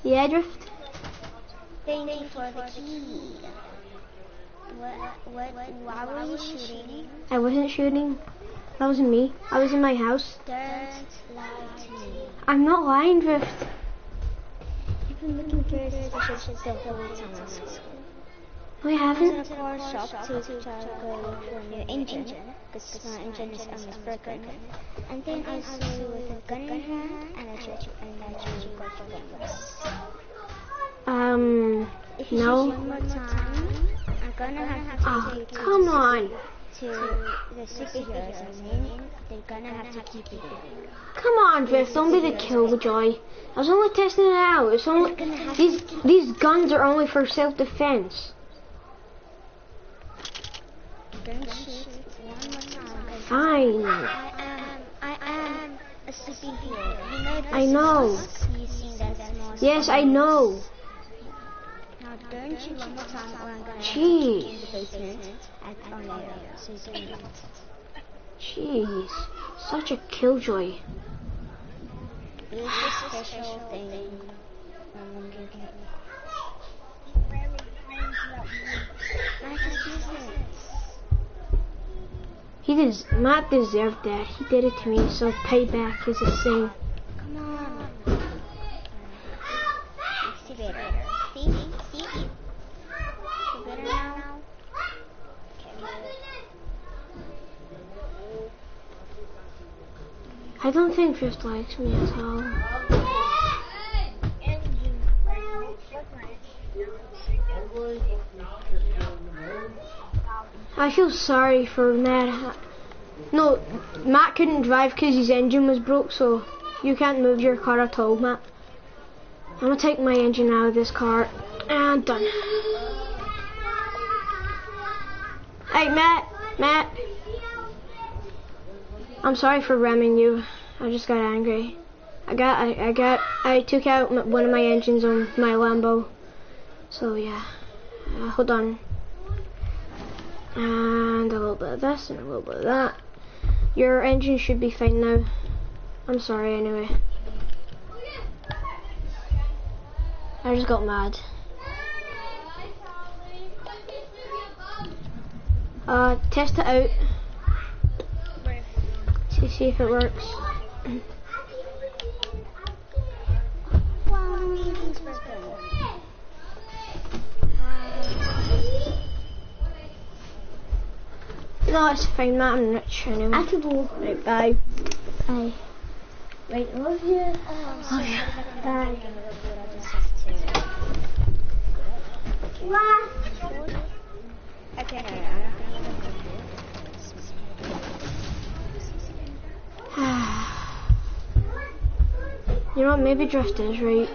Yeah, Drift? Thank you for the key. What? What? Why were you shooting? I wasn't shooting. That wasn't me. I was in my house. Don't lie to me. I'm not lying, Drift. You've been looking very suspicious the whole time. We haven't. car shop to try to go for a new engine because my engine is almost broken. And then I saw you with a gun in hand and I told you and I told you got your guns. Um, If you No. one more time, I'm gonna have to oh, take you come on. to the superheroes and then they're gonna have to keep you there. Come on, Viv, don't be the killjoy. I was only testing it out. It's only these these guns are only for self-defense. Don't shoot one more time 'cause Fine. I am, I am a superhero. You know I know. mask? You seen that mask? Yes, I know. Jeez. leave. Jeez, such a killjoy. He does not deserve that. He did it to me, so payback is a same. Come on. See better. See? See? See better now? I don't think Fifth likes me at all. I feel sorry for Matt. No, Matt couldn't drive because his engine was broke, so you can't move your car at all, Matt. I'm gonna take my engine out of this car and done. Hey, Matt, Matt. I'm sorry for ramming you. I just got angry. I got, I, I got, I took out one of my engines on my Lambo. So yeah, uh, hold on. And a little bit of this and a little bit of that. Your engine should be fine now. I'm sorry anyway. I just got mad. Uh, test it out. See if it works. No, it's fine, Matt. I'm rich anyway. I can go. Right, bye. Bye. Right, love you. Oh, Love you. Bye. Okay, no, no, you know what? Maybe Drift is right.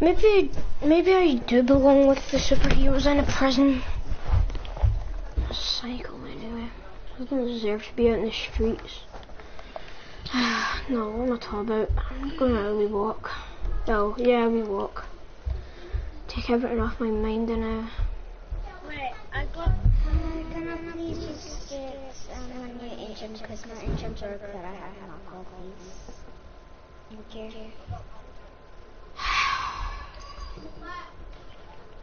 Maybe, maybe I do belong with the superheroes in a prison. A psycho, anyway. I don't deserve to be out in the streets. no, what am I talking about? I'm going to we walk. Oh, yeah, we walk. Take everything off my mind now. Wait, I got. Uh, can I please just get um, one new engine because my broke that I have car, please. Thank you. Oh, it's heavy, it's heavy, it's heavy. Yeah? This is. Yeah, yeah.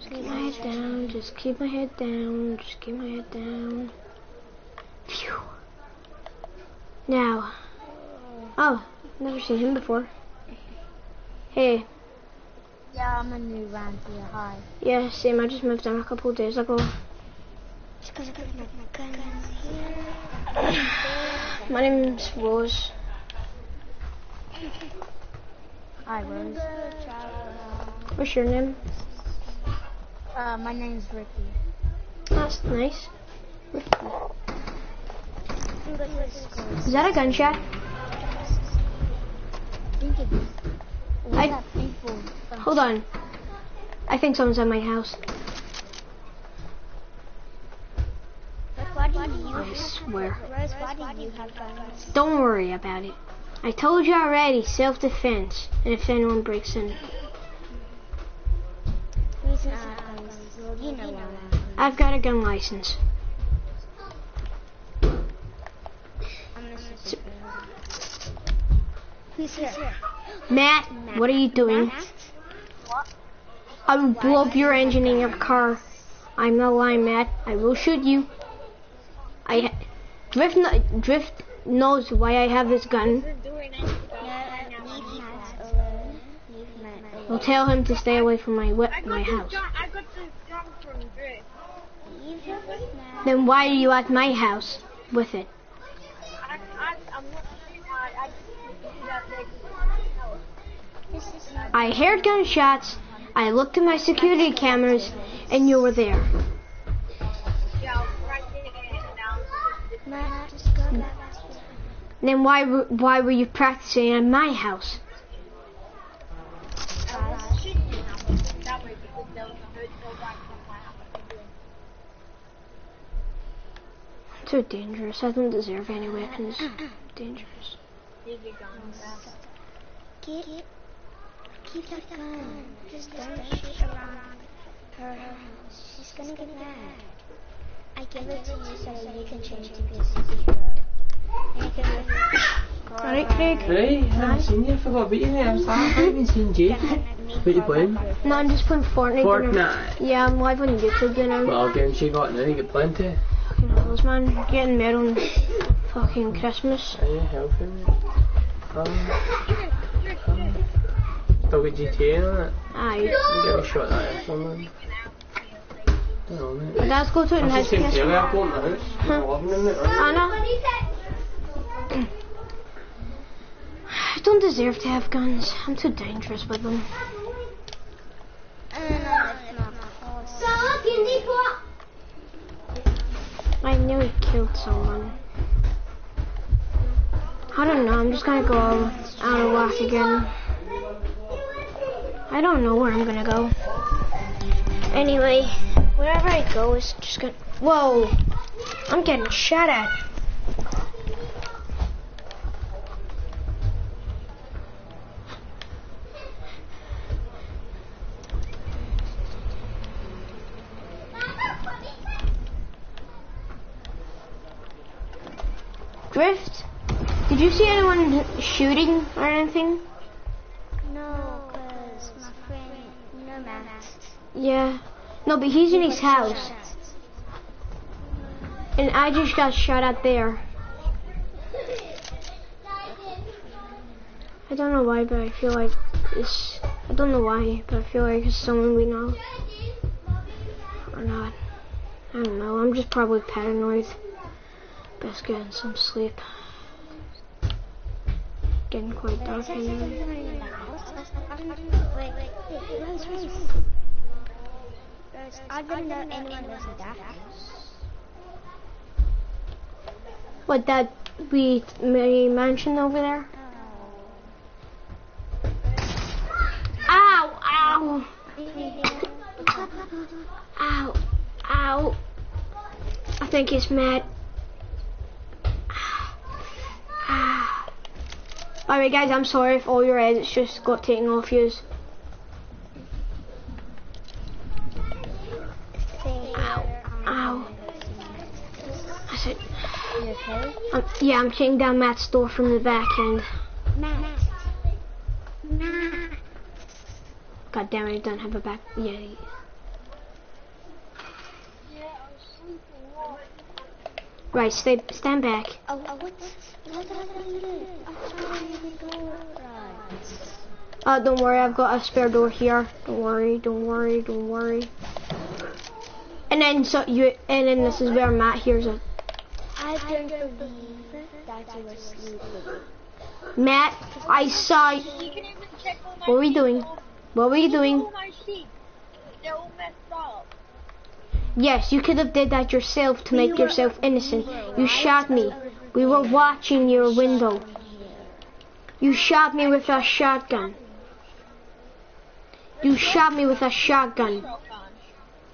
Just keep my head down, just keep my head down, just keep my head down. Phew. Now. Oh, never seen him before. Hey, Yeah, I'm a new round here. Hi. yeah, same, I just moved in a couple of days ago. Just gonna put my guns here. My name's Rose. Hi, Rose. What's your name? Uh, my name's Ricky. That's nice. I'm going to the school. Is that a gunshot? I think it is. What's I- that people? Hold on. I think someone's at my house. But why do you I swear. Do you have guns? Don't worry about it. I told you already, self-defense. And if anyone breaks in. Reason I have guns. Well, you know. I've got a gun license. Who's here? Matt, what are you doing? Matt? I will blow up your engine in your car. I'm not lying, Matt. I will shoot you. I Drift kn- Drift knows why I have this gun. No, Matt Matt. We'll tell him to stay away from my my house. gun. I got this gun from Drift. Leave Matt. Then why are you at my house with it? I, heard gunshots. I looked at my security cameras, and you were there. Then why why were you practicing at my house? Guys. Shit didn't happen that way because there was a hood so back from my house. Too dangerous. I don't deserve any weapons. Dangerous. Leave your gun. Keep, keep that gun. Just don't shoot around her house. She's gonna get mad. I give it to you so that you can change to be a superhero. And you can live Alright, Craig. Hey, I haven't seen you. I forgot about you, mate. I'm sorry. I haven't seen you. What are you playing? No, I'm just playing Fortnite. Fortnite. Yeah, I'm live on YouTube you know. What games you got now? You got plenty. Fucking hells, man. Getting mad on fucking Christmas. Are you healthy, mate? Um, um, still got GTA on it. Aye. You get a shot at that, someone. I don't know, mate. Let's go to I'm have just saying, PS4. Taylor, I've got house. I'm loving it, right? Anna. I don't deserve to have guns. I'm too dangerous with them. And uh, it's not I nearly killed someone. I don't know. I'm just gonna go out of whack again. I don't know where I'm gonna go. Anyway, wherever I go is just gonna. Whoa! I'm getting shot at. Drift? Did you see anyone shooting or anything? No, because my friend, know Yeah. No, but he's in his house. And I just got shot at there. I don't know why, but I feel like it's. I don't know why, but I feel like it's someone we know. Or not. I don't know. I'm just probably paranoid. Best getting some sleep. Getting quite dark anyway. I didn't know anyone in that house. What that we mentioned over there? Ow! Ow! Ow! Ow! I think it's Matt. Ah. Alright guys, I'm sorry if all your edits just got taken off yous. Ow. Ow. I said, You okay? um, yeah, I'm taking down Matt's door from the back end. Matt. Matt. God damn it, I don't have a back. Yeah. Right, stay, stand back. Oh, what? What did I do? I'm trying to go right. Uh, don't worry, I've got a spare door here. Don't worry, don't worry, don't worry. And then so you, and then this is where Matt hears it. I don't believe that you were sleeping. Matt, I saw. You can even check all my What were you sheets. doing? What were you doing? All my sheets. They're all messed up. Yes, you could have did that yourself to make yourself innocent. You shot me. We were watching your window. You shot me with a shotgun. You shot me with a shotgun. Shotgun.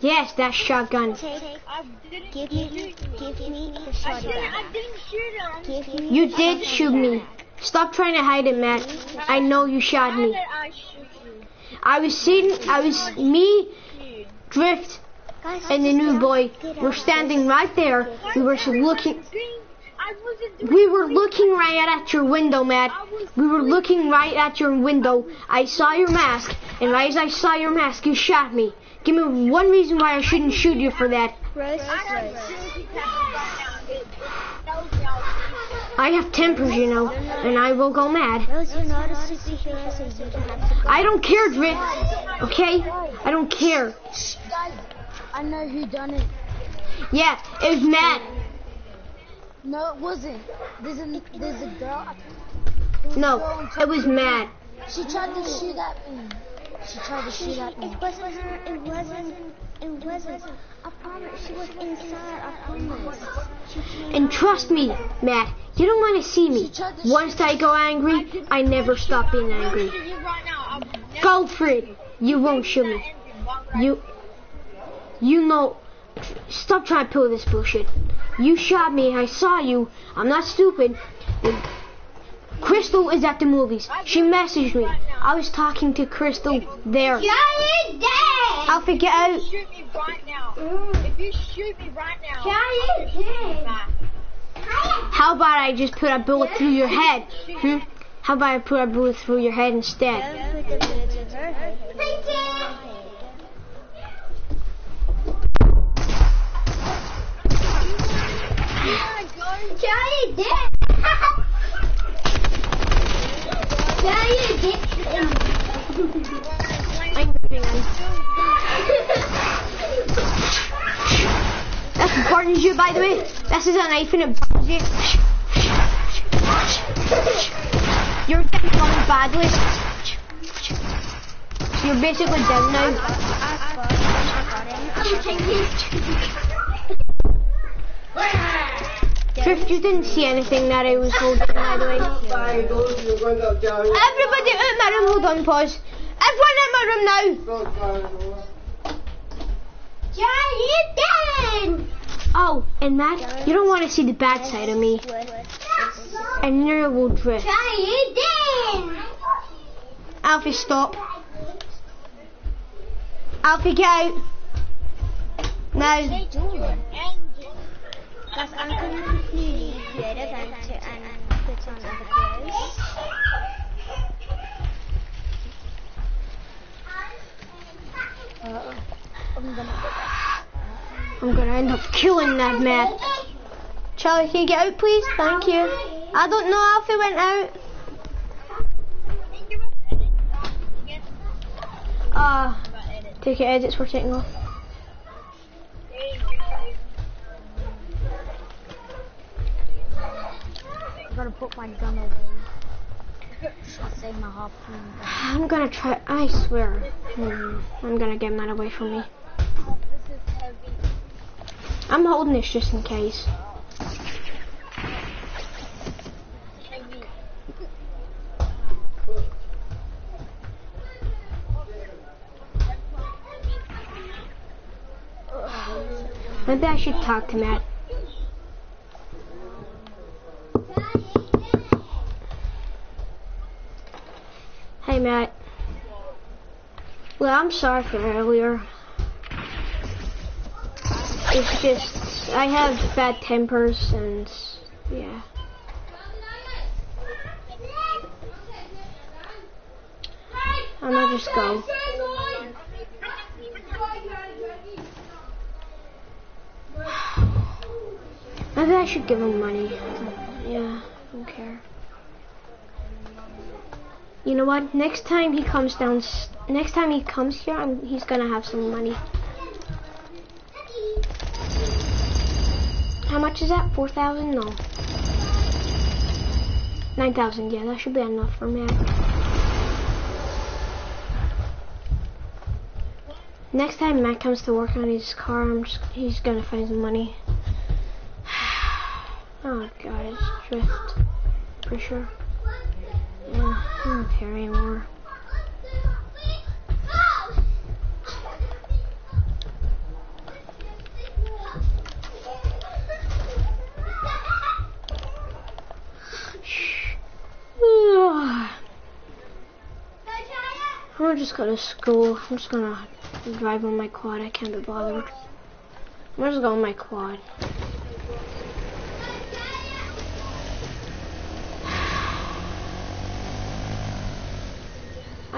Yes, that shotgun. Take, I didn't give me, you. give me the I shotgun. didn't, I didn't shoot her. I'm Give me You did shoot me. Stop trying to hide it, Matt. I know you shot me. I shoot you? I was sitting, I was, me, Drift, Guys, and the new boy were standing right there. We were looking, we were looking right at your window, Matt. We were looking right at your window. I saw your mask, and right as I saw your mask, you shot me. Give me one reason why I shouldn't shoot you for that. I have tempers, you know, and I will go mad. I don't care, Drift. Okay? I don't care. Guys, I know who done it. Yeah, it was Matt. No, it wasn't. There's a there's a girl. I think- there was a No, girl it was. Matt. She tried to shoot at me. She tried to shoot at me. It wasn't her. It wasn't. It wasn't. I promise. She was inside. I promise. And trust me, Matt, you don't want to see me. Once I go angry, I never stop being angry. shoot you right now. I'll never Go for it. You won't shoot me. engine walk right You, you know, stop trying to pull this bullshit. You shot me. I saw you. I'm not stupid. Crystal is at the movies. She messaged me. I was talking to Crystal there. Alfie, get out. shoot me right now. If you shoot me right now, I'll shoot. How about I just put a bullet through your head? Hmm? How about I put a bullet through your head instead? Don't put the bullet in her head. Charlie did. Charlie did. I'm moving on. That's burns you, by the way. This is a knife and it burns you. You're getting burned badly. You're basically dead now. Drift, you didn't see anything that I was holding, by the way. Everybody uh, out my room, hold on, pause. Everyone in my room now. Did. Oh, and Matt, you don't want to see the bad side of me. And neither will Drift. Did. Alfie, stop. Alfie, get out. Now. Guys, I'm going to be creative and, and put on other clothes. I'm gonna end up killing that man. Charlie, can you get out, please? Thank you. I don't know. Alfie went out. Uh, take your edits. We're taking off. I'm gonna put my gun away. I'll save my harpoon. I'm gonna try. I swear. Hmm, I'm gonna get that away from me. I'm holding this just in case. Maybe I should talk to Matt. Hey Matt. Well, I'm sorry for earlier. It's just I have bad tempers and yeah. I'm gonna just go. Maybe I should give him money. Yeah, I don't care. You know what? Next time he comes down, next time he comes here, I'm, he's gonna have some money. How much is that? Four thousand? No. Nine thousand. Yeah, that should be enough for me. Next time Matt comes to work on his car, just, he's gonna find some money. Oh god, it's drift. For sure not care anymore. I'm gonna just go to school. I'm just gonna drive on my quad. I can't be bothered. I'm just going on my quad.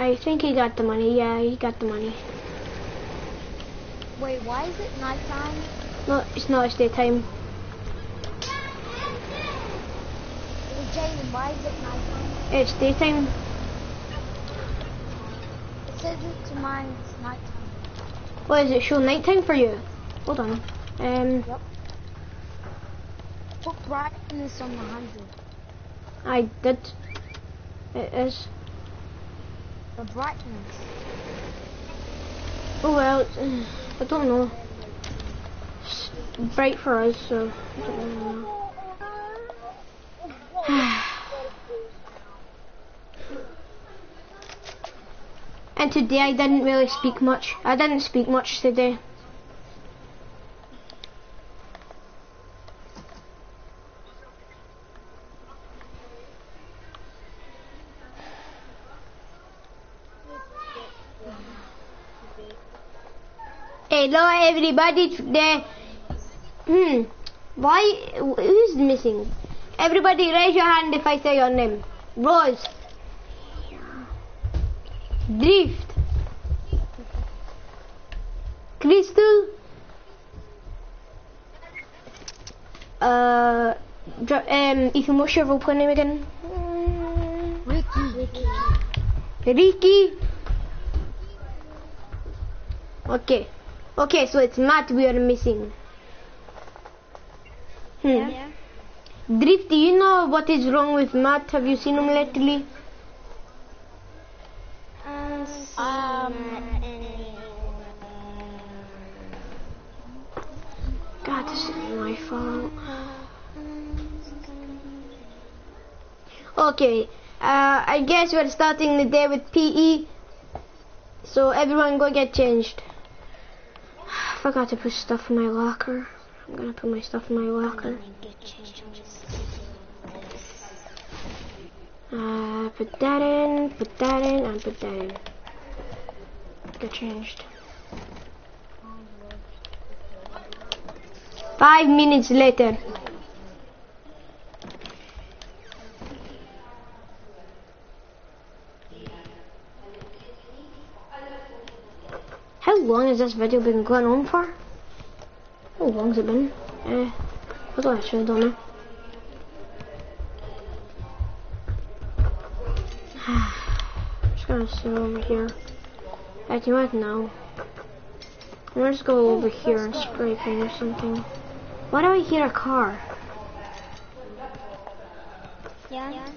I think he got the money. Yeah, he got the money. Wait, why is it nighttime? No, it's not. It's daytime. Hey, Jayden, why is it nighttime? It's daytime. It says it to mine, it's nighttime. What is it? Show nighttime for you? Hold on. Um, Yep. Put brightness on the 100. I did. It is. The brightness. Oh well, I don't know. It's bright for us, so I don't know. and today I didn't really speak much. I didn't speak much today. Hello everybody today. Hmm. Why? Who's missing? Everybody raise your hand if I say your name. Rose. Drift. Crystal. Uh, um, Ethan, what's your role name again? Ricky. Ricky. Okay. Okay, so it's Matt we are missing. Hmm. Drift, do you know what is wrong with Matt? Have you seen him lately? Um, God, this is my fault. Okay, uh, I guess we're starting the day with PE. So everyone go get changed. Forgot to put stuff in my locker. I'm gonna put my stuff in my locker. Uh, put that in, put that in, and put that in. Get changed. Five minutes later. Long has this video been going on for? How long's it been? Uh, I don't actually don't know. just gonna sit over here. I do it now. I'm gonna just go over here and spray paint or something. Why do I hear a car? yeah.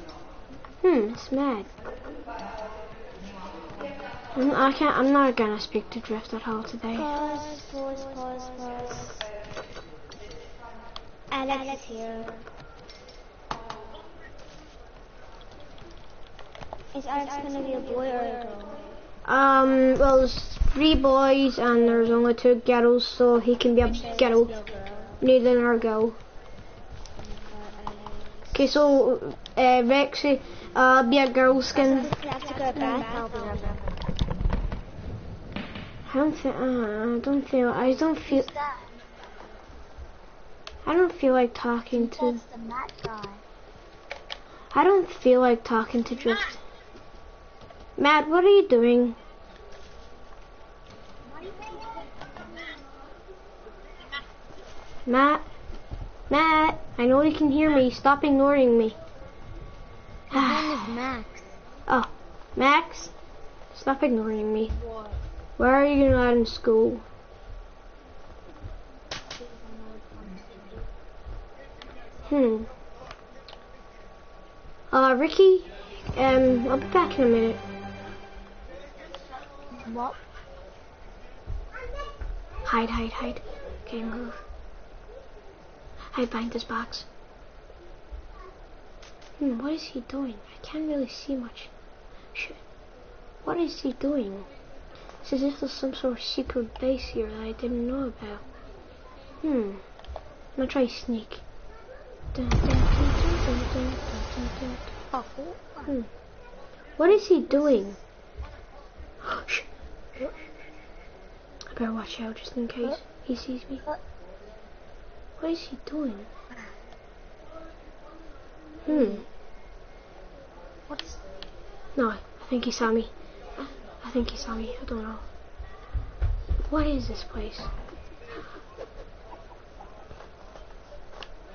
Hmm, it's mad. I'm, I can't. I'm not gonna speak to Drift at all today. Pause, pause, pause, pause. Alex is here. Is Alex gonna be a boy or a girl? Um, well, there's three boys and there's only two girls, so he can be a girl. Be a girl. Neither nor girl. Okay, so uh, Rexy, uh, be a girl skin. If you have to go to bath, I'll be right back. I don't feel. Uh, I don't feel. I don't feel. I don't feel like talking to. The Matt guy. I don't feel like talking to Drift. Matt, what are you doing? Matt, Matt, I know you can hear me. Stop ignoring me. His name is Max. Oh, Max, stop ignoring me. Where are you not in school? Hmm. Uh, Ricky, um, I'll be back in a minute. What? Hide, hide, hide. Okay, move. Hide behind this box. Hmm, what is he doing? I can't really see much. Shit. What is he doing? It's as if there's some sort of secret base here that I didn't know about. Hmm. I'm gonna try sneak. Hmm. What is he doing? I better watch out just in case he sees me. What is he doing? Hmm. What's... No, I think he saw me. I think he saw me. I don't know. What is this place?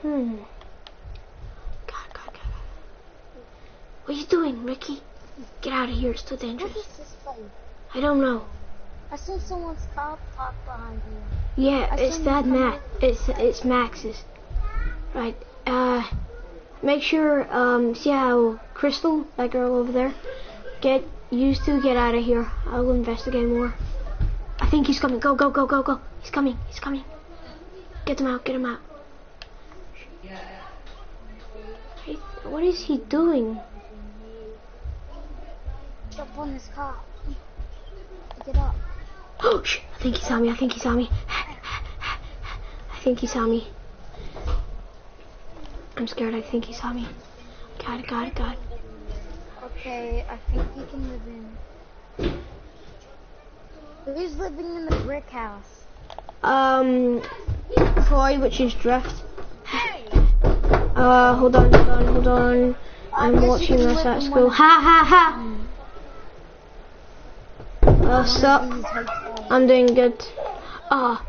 Hmm. God, God, God. God. What are you doing, Ricky? Get out of here. It's too dangerous. is this place? I don't know. I see someone's top top behind you. Yeah, I it's that Matt. It's it's Max's. Right. Uh, make sure. Um, see how Crystal, that girl over there, get used to get out of here. I'll investigate more. I think he's coming. Go, go, go, go, go. He's coming. He's coming. Get him out. Get him out. Hey, what is he doing? Jump on this car. Get up. Oh, shh. I think he saw me. I think he saw me. I think he saw me. I'm scared. I think he saw me. Got it, got it, got it. Okay, I think we can live in. Who's living in the brick house? Um, Troy, which is Drift. Uh, hold on, hold on, hold on. I'm watching this at school. Ha ha ha! Uh, sup? These. I'm doing good. Ah,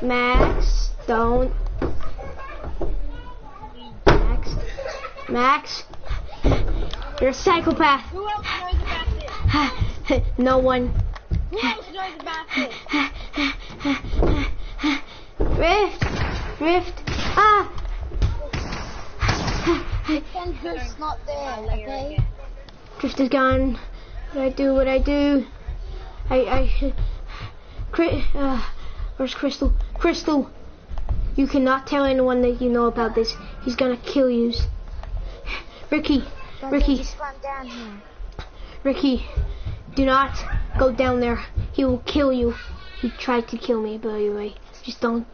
Max, don't. Max, Max, you're a psychopath. Who else knows about this? no one. Who else knows about this? Rift, Rift. Ah. Drift's not there, okay? Drift is gone. What I do? What I do? I I. Cri- uh, where's Crystal? Crystal, you cannot tell anyone that you know about this. He's gonna kill you. Ricky, Ricky. I just ran down here. Ricky, do not go down there. He will kill you. He tried to kill me, by the way. Just don't.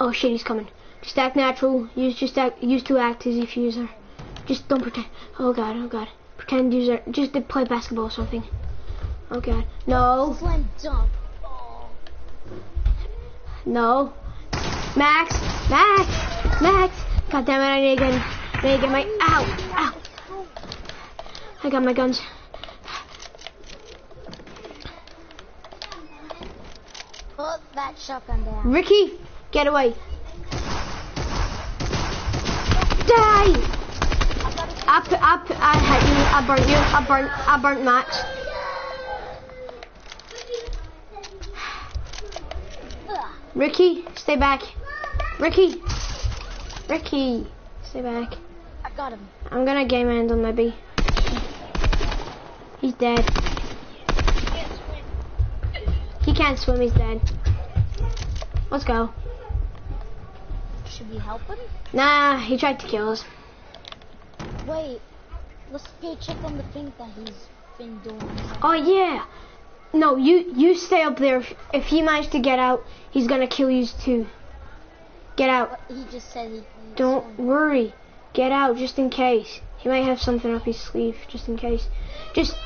Oh shit, he's coming. Just act natural. Use just act. Use to act as if you're. Just don't pretend. Oh god. Oh god. Pretend you're. Just to play basketball or something. Oh god. No. Slam dunk. No. Max. Max. Max. God damn it! I need to get. I need to get my. Ow. Ow. I got my guns. Put that shotgun down. Ricky, get away. Die! Up, up, I hit you, I burnt you, I burnt, I burnt Max. Ricky, stay back. Ricky, Ricky, stay back. I got him. I'm gonna game end on maybe. He's dead. He can't swim, he's dead. Let's go. Should we help him? Nah, he tried to kill us. Wait. Let's go check on the thing that he's been doing. Oh yeah. No, you you stay up there. If, he managed to get out, he's gonna kill you too. Get out. He just said he Don't worry. Get out just in case. He might have something up his sleeve just in case. Just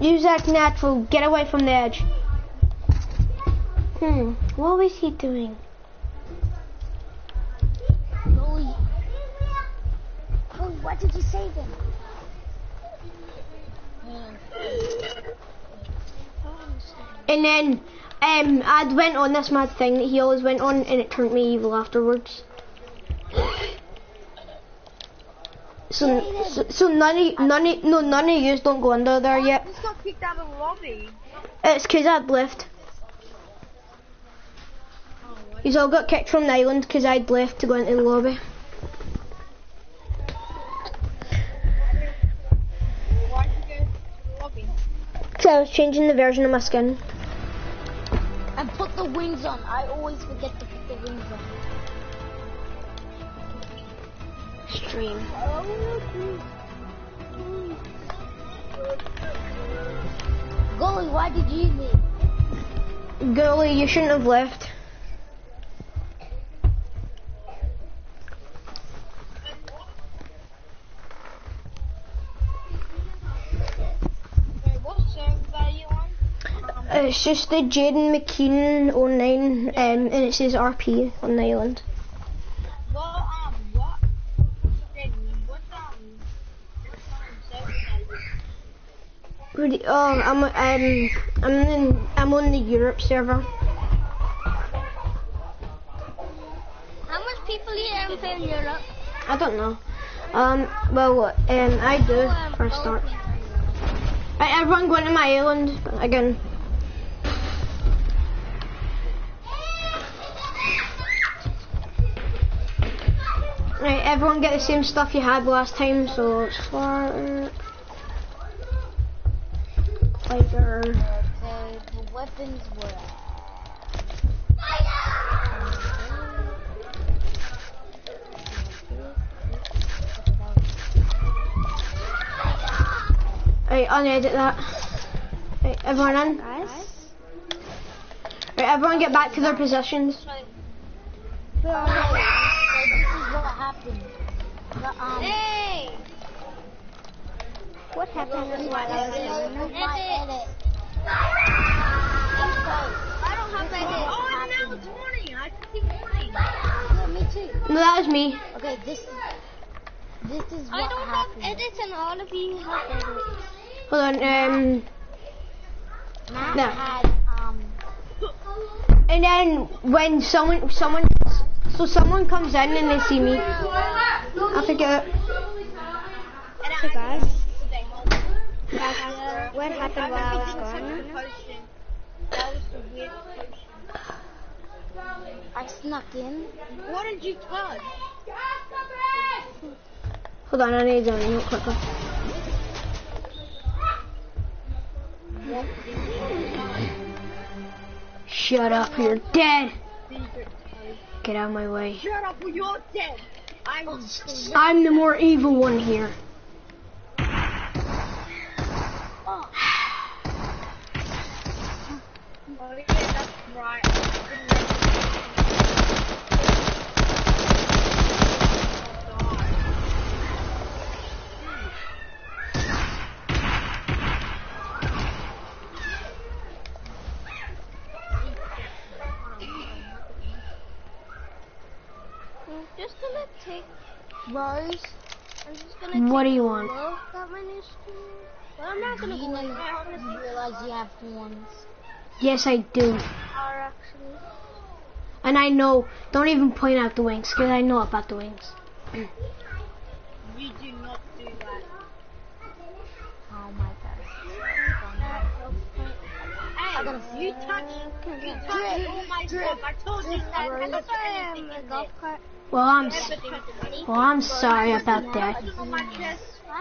use that natural. Get away from the edge. Hmm. What was he doing? Goalie. Oh, why did you save him? And then um, I went on this mad thing that he always went on, and it turned me evil afterwards. So, so, so none of none of no none of yous don't go under there yet. Just got kicked out of the lobby. It's 'cause I'd left. Yous all got kicked from the island 'cause I'd left to go into the lobby. Why'd you go to the lobby? So I was changing the version of my skin. And put the wings on. I always forget to put the wings on. Stream. Goalie, why did you leave? Girlie, you shouldn't have left. Server it's just the Jayden McKean 09, um, and it says RP on the island. Oh, I'm um, I'm in, I'm on the Europe server. How much people here in Europe? I don't know. Um, well, um, I do for a start. Right, everyone going to my island again. Right, everyone get the same stuff you had last time, so start. Fighter. Okay, the weapons were. Right, unedit that. Right, everyone in? Guys? Right, everyone get back to their positions. Hey! What happened while I was Edit. My edit. I don't have that Oh, now it's morning. I can see morning. Yeah, me too. No, that was me. Okay, this is this is what I don't happened. have edits and all of you have edits. Hold on, um, Matt No. had um and then when someone, someone, so someone comes in and they see me. I forget. Hey guys. Guys, what happened while I was gone? Potion. That was the weird potion. I snuck in. What did you touch? Hold on, I need to real quickly. Shut up, you're dead. Get out of my way. Shut up you're dead. I'm. I'm the more evil one here. Rose, I'm just gonna What do you want? Look at my new screen. But I'm not gonna you go know in there. I'm gonna take realize you have thorns. Yes, I do. power actually. And I know, don't even point out the wings, because I know about the wings. You do not do that. Oh my gosh. Hey, you touch, you touch all oh my stuff. I told you that. I never touch anything in there. cart. Well, I'm, s- Never touch anything. well, I'm sorry about that.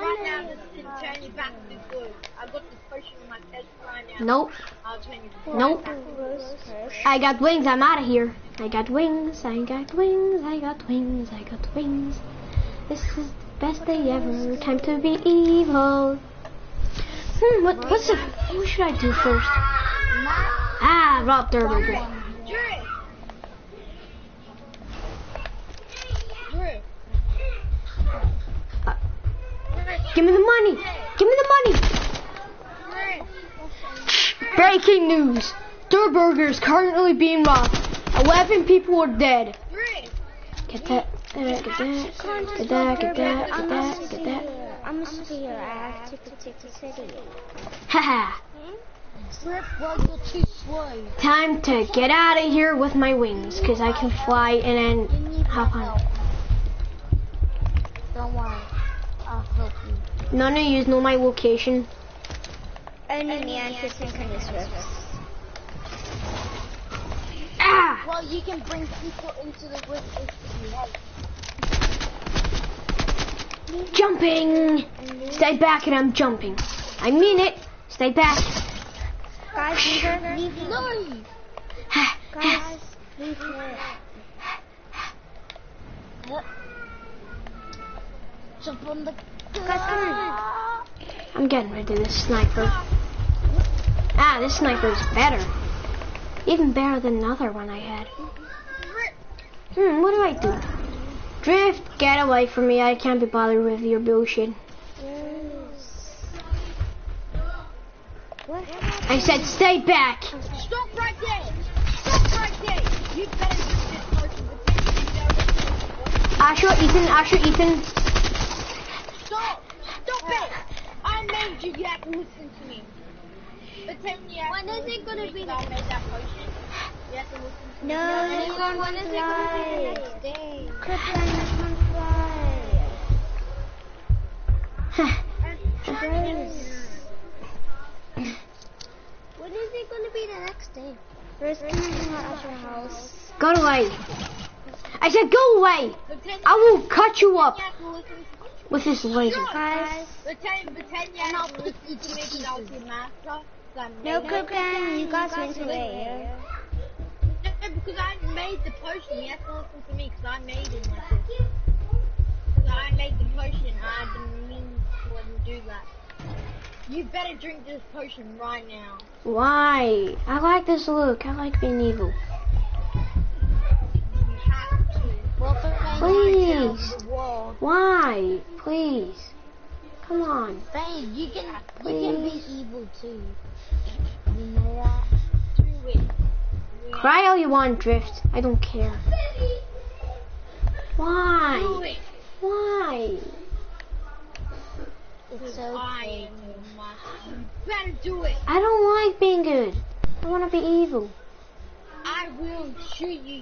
Potion on my chest right now just to turn you back to good. I got this potion on my chest right now. Nope, I'll turn you back. nope. I got wings, I'm out of here. I got wings, I got wings, I got wings, I got wings. This is the best day ever. Time to be evil. Hmm, what, what's the, what should I do first? Ah, Rob Durr Burger. Give me the money! Give me the money! Breaking news! Durr Burger is currently being robbed. 11 people are dead. Get that, uh, get that, get that, get that, get that, get that. I'm a spear. I have to protect the city. Haha. Time to get out of here with my wings, because I can fly and then hop on. Don't worry. I'll help you. None of you know my location. Only me and synchronous rifts. Ah! Well, you can bring people into the rift if you like. Jumping! Stay back and I'm jumping. I mean it. Stay back. Guys, leave her. Leave. Guys, leave her. Jump on the. I'm getting rid of this sniper. Ah, this sniper is better. Even better than another one I had. Hmm, what do I do? Drift, get away from me. I can't be bothered with your bullshit. I said stay back. Stop right there! Stop right there! You better this potion before you know Asher, Ethan, Asher, Ethan. Stop! Stop it! I made you, you have to listen to me. Pretend you have When to is it gonna to be me the- 'cause I made that potion. You have to listen to me. No, Anyone, anyone when is it gonna be the next day? When is it gonna be the next day? First, can I hang out at your house? Go away. I said go away. I will cut you up you have to listen to me. with this laser. Guys, Pretend, pretend you have to listen to me because I your master. no it. cooking. You guys went to it. No, because I made the potion. You have to listen to me because I made it like. Because I made the potion. I didn't mean to let him do that. You better drink this potion right now. Why? I like this look. I like being evil. Please. Why? Please. Come on. Babe, you can you can be evil too. You know that? Cry all you want, Drift. I don't care. Why? Why? It's I okay. am your master. You better do it. I don't like being good. I want to be evil. I will shoot you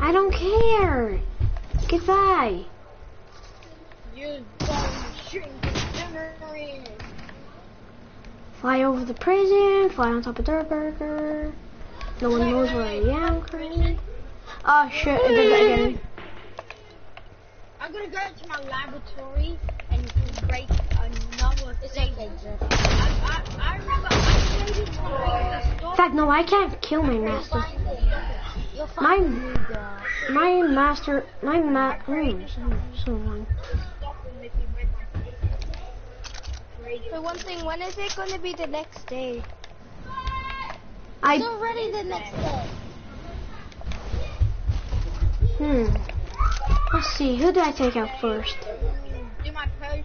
I don't care. Goodbye. You're going to shoot memories. Fly over the prison. Fly on top of their burger. No one knows where I am currently. Oh shit! I did that again. I'm gonna go to my laboratory and break In fact, no, I can't kill my master. My find a new girl. my master, my ma. So, so long. Stop and make me break my face. Created- For one thing, when is it going to be the next day? I It's already the next day. hmm. Let's see. Who do I take out first? do my and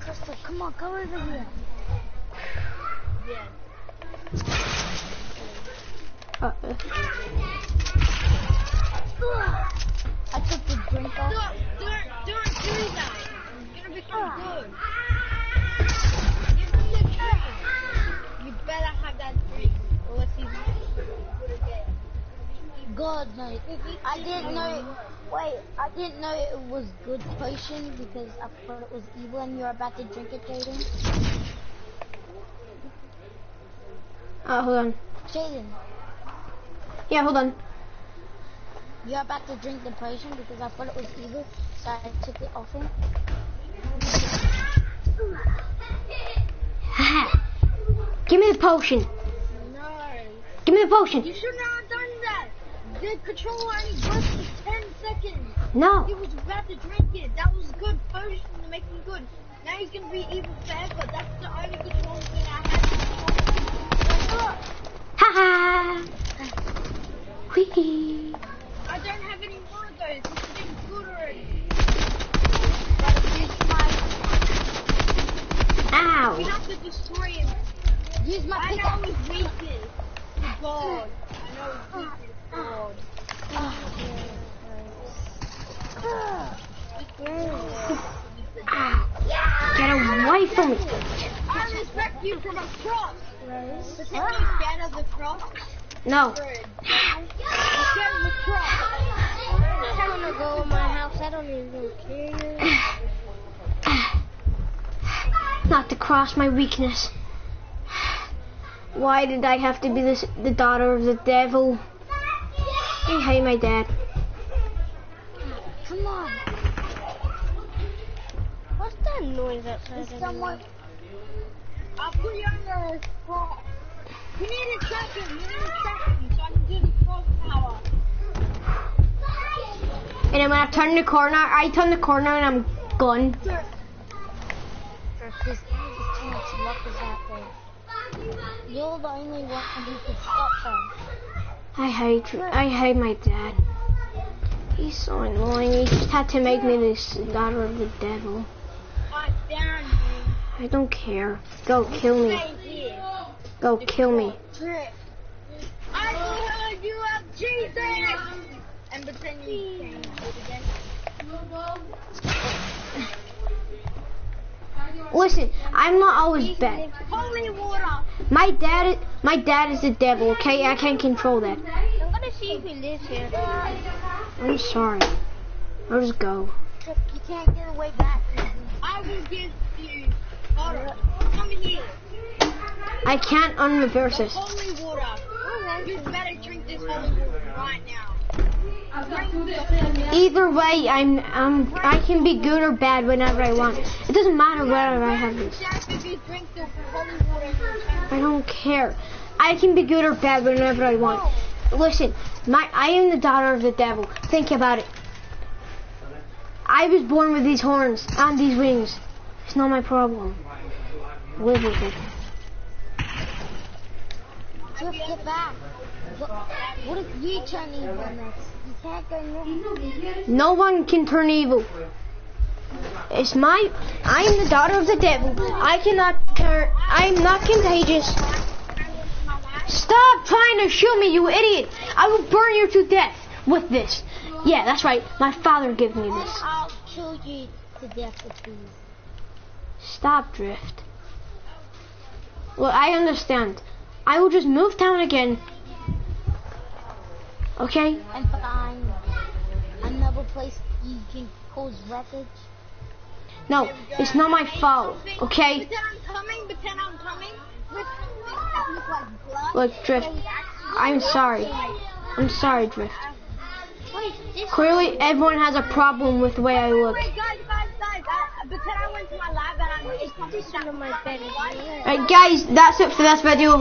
Crystal, come on, come over here. Yes. Uh, uh, I took the drink off. Don't, don't, don't do that. You're gonna become good. God, no. I didn't know. Wait, I didn't know it was good potion because I thought it was evil and you're about to drink it, Jayden. uh, hold on. Jayden, Yeah, hold on. you're about to drink the potion because I thought it was evil, so I took it off him. Give me the potion. No. Give me the potion. You should not have done that. The controller only worked for 10 seconds. No. He was about to drink it. That was good potion to make him good. Now he's gonna be evil forever. That's the only control thing I have. Haha. Whee. I don't have any more of those. He's getting good already. We Ow. We have to destroy him. Use my I know his weakness. God. I know his weakness. God. Get you from a cross. Pretend you're scared of the cross. No. You're scared of the cross. I wanna go in my house. I don't even care. Not to cross my weakness. Why did I have to be this, the daughter of the devil? I hate my dad. Come on. What's that noise outside? Someone. I'll put you under a spot. You need a second. You need a second so I can do the cross power. And then when I turn the corner, I turn the corner and I'm gone. There's there's too much luckers out there. You're the only one who can stop them. I hate I hate my dad. He's so annoying. He just had to make me this daughter of the devil. I down you. I don't care. Go kill me. Go kill me. I will heard you of Jesus. And pretend you changed it again. Listen, I'm not always bad. Holy water. My dad, my dad is the devil. Okay, I can't control that. I'm gonna see if he lives here. I'm sorry. I'll just go. You can't get away back. I will give you water. Come here. I can't unreverse this. Holy water. You better drink this holy water right now. Either way, I'm, I'm, I can be good or bad whenever I want. It doesn't matter whether I have. I don't care. I can be good or bad whenever I want. Listen, my I am the daughter of the devil. Think about it. I was born with these horns and these wings. It's not my problem. Live with it. Just get back. What, if we turn evil next? You can't go no. No one can turn evil. It's my. I am the daughter of the devil. I cannot turn. I am not contagious. Stop trying to shoot me, you idiot! I will burn you to death with this. Yeah, that's right. My father gave me this. I'll kill you to death with these. Stop, Drift. Well, I understand. I will just move town again. Okay? And find another place you can cause wreckage. No, it's not my fault. Okay? I'm coming. I'm coming. With look like. Look, Drift. I'm sorry. I'm sorry, Drift. Clearly, everyone has a problem with the way I look. Alright, guys, that's it for this video.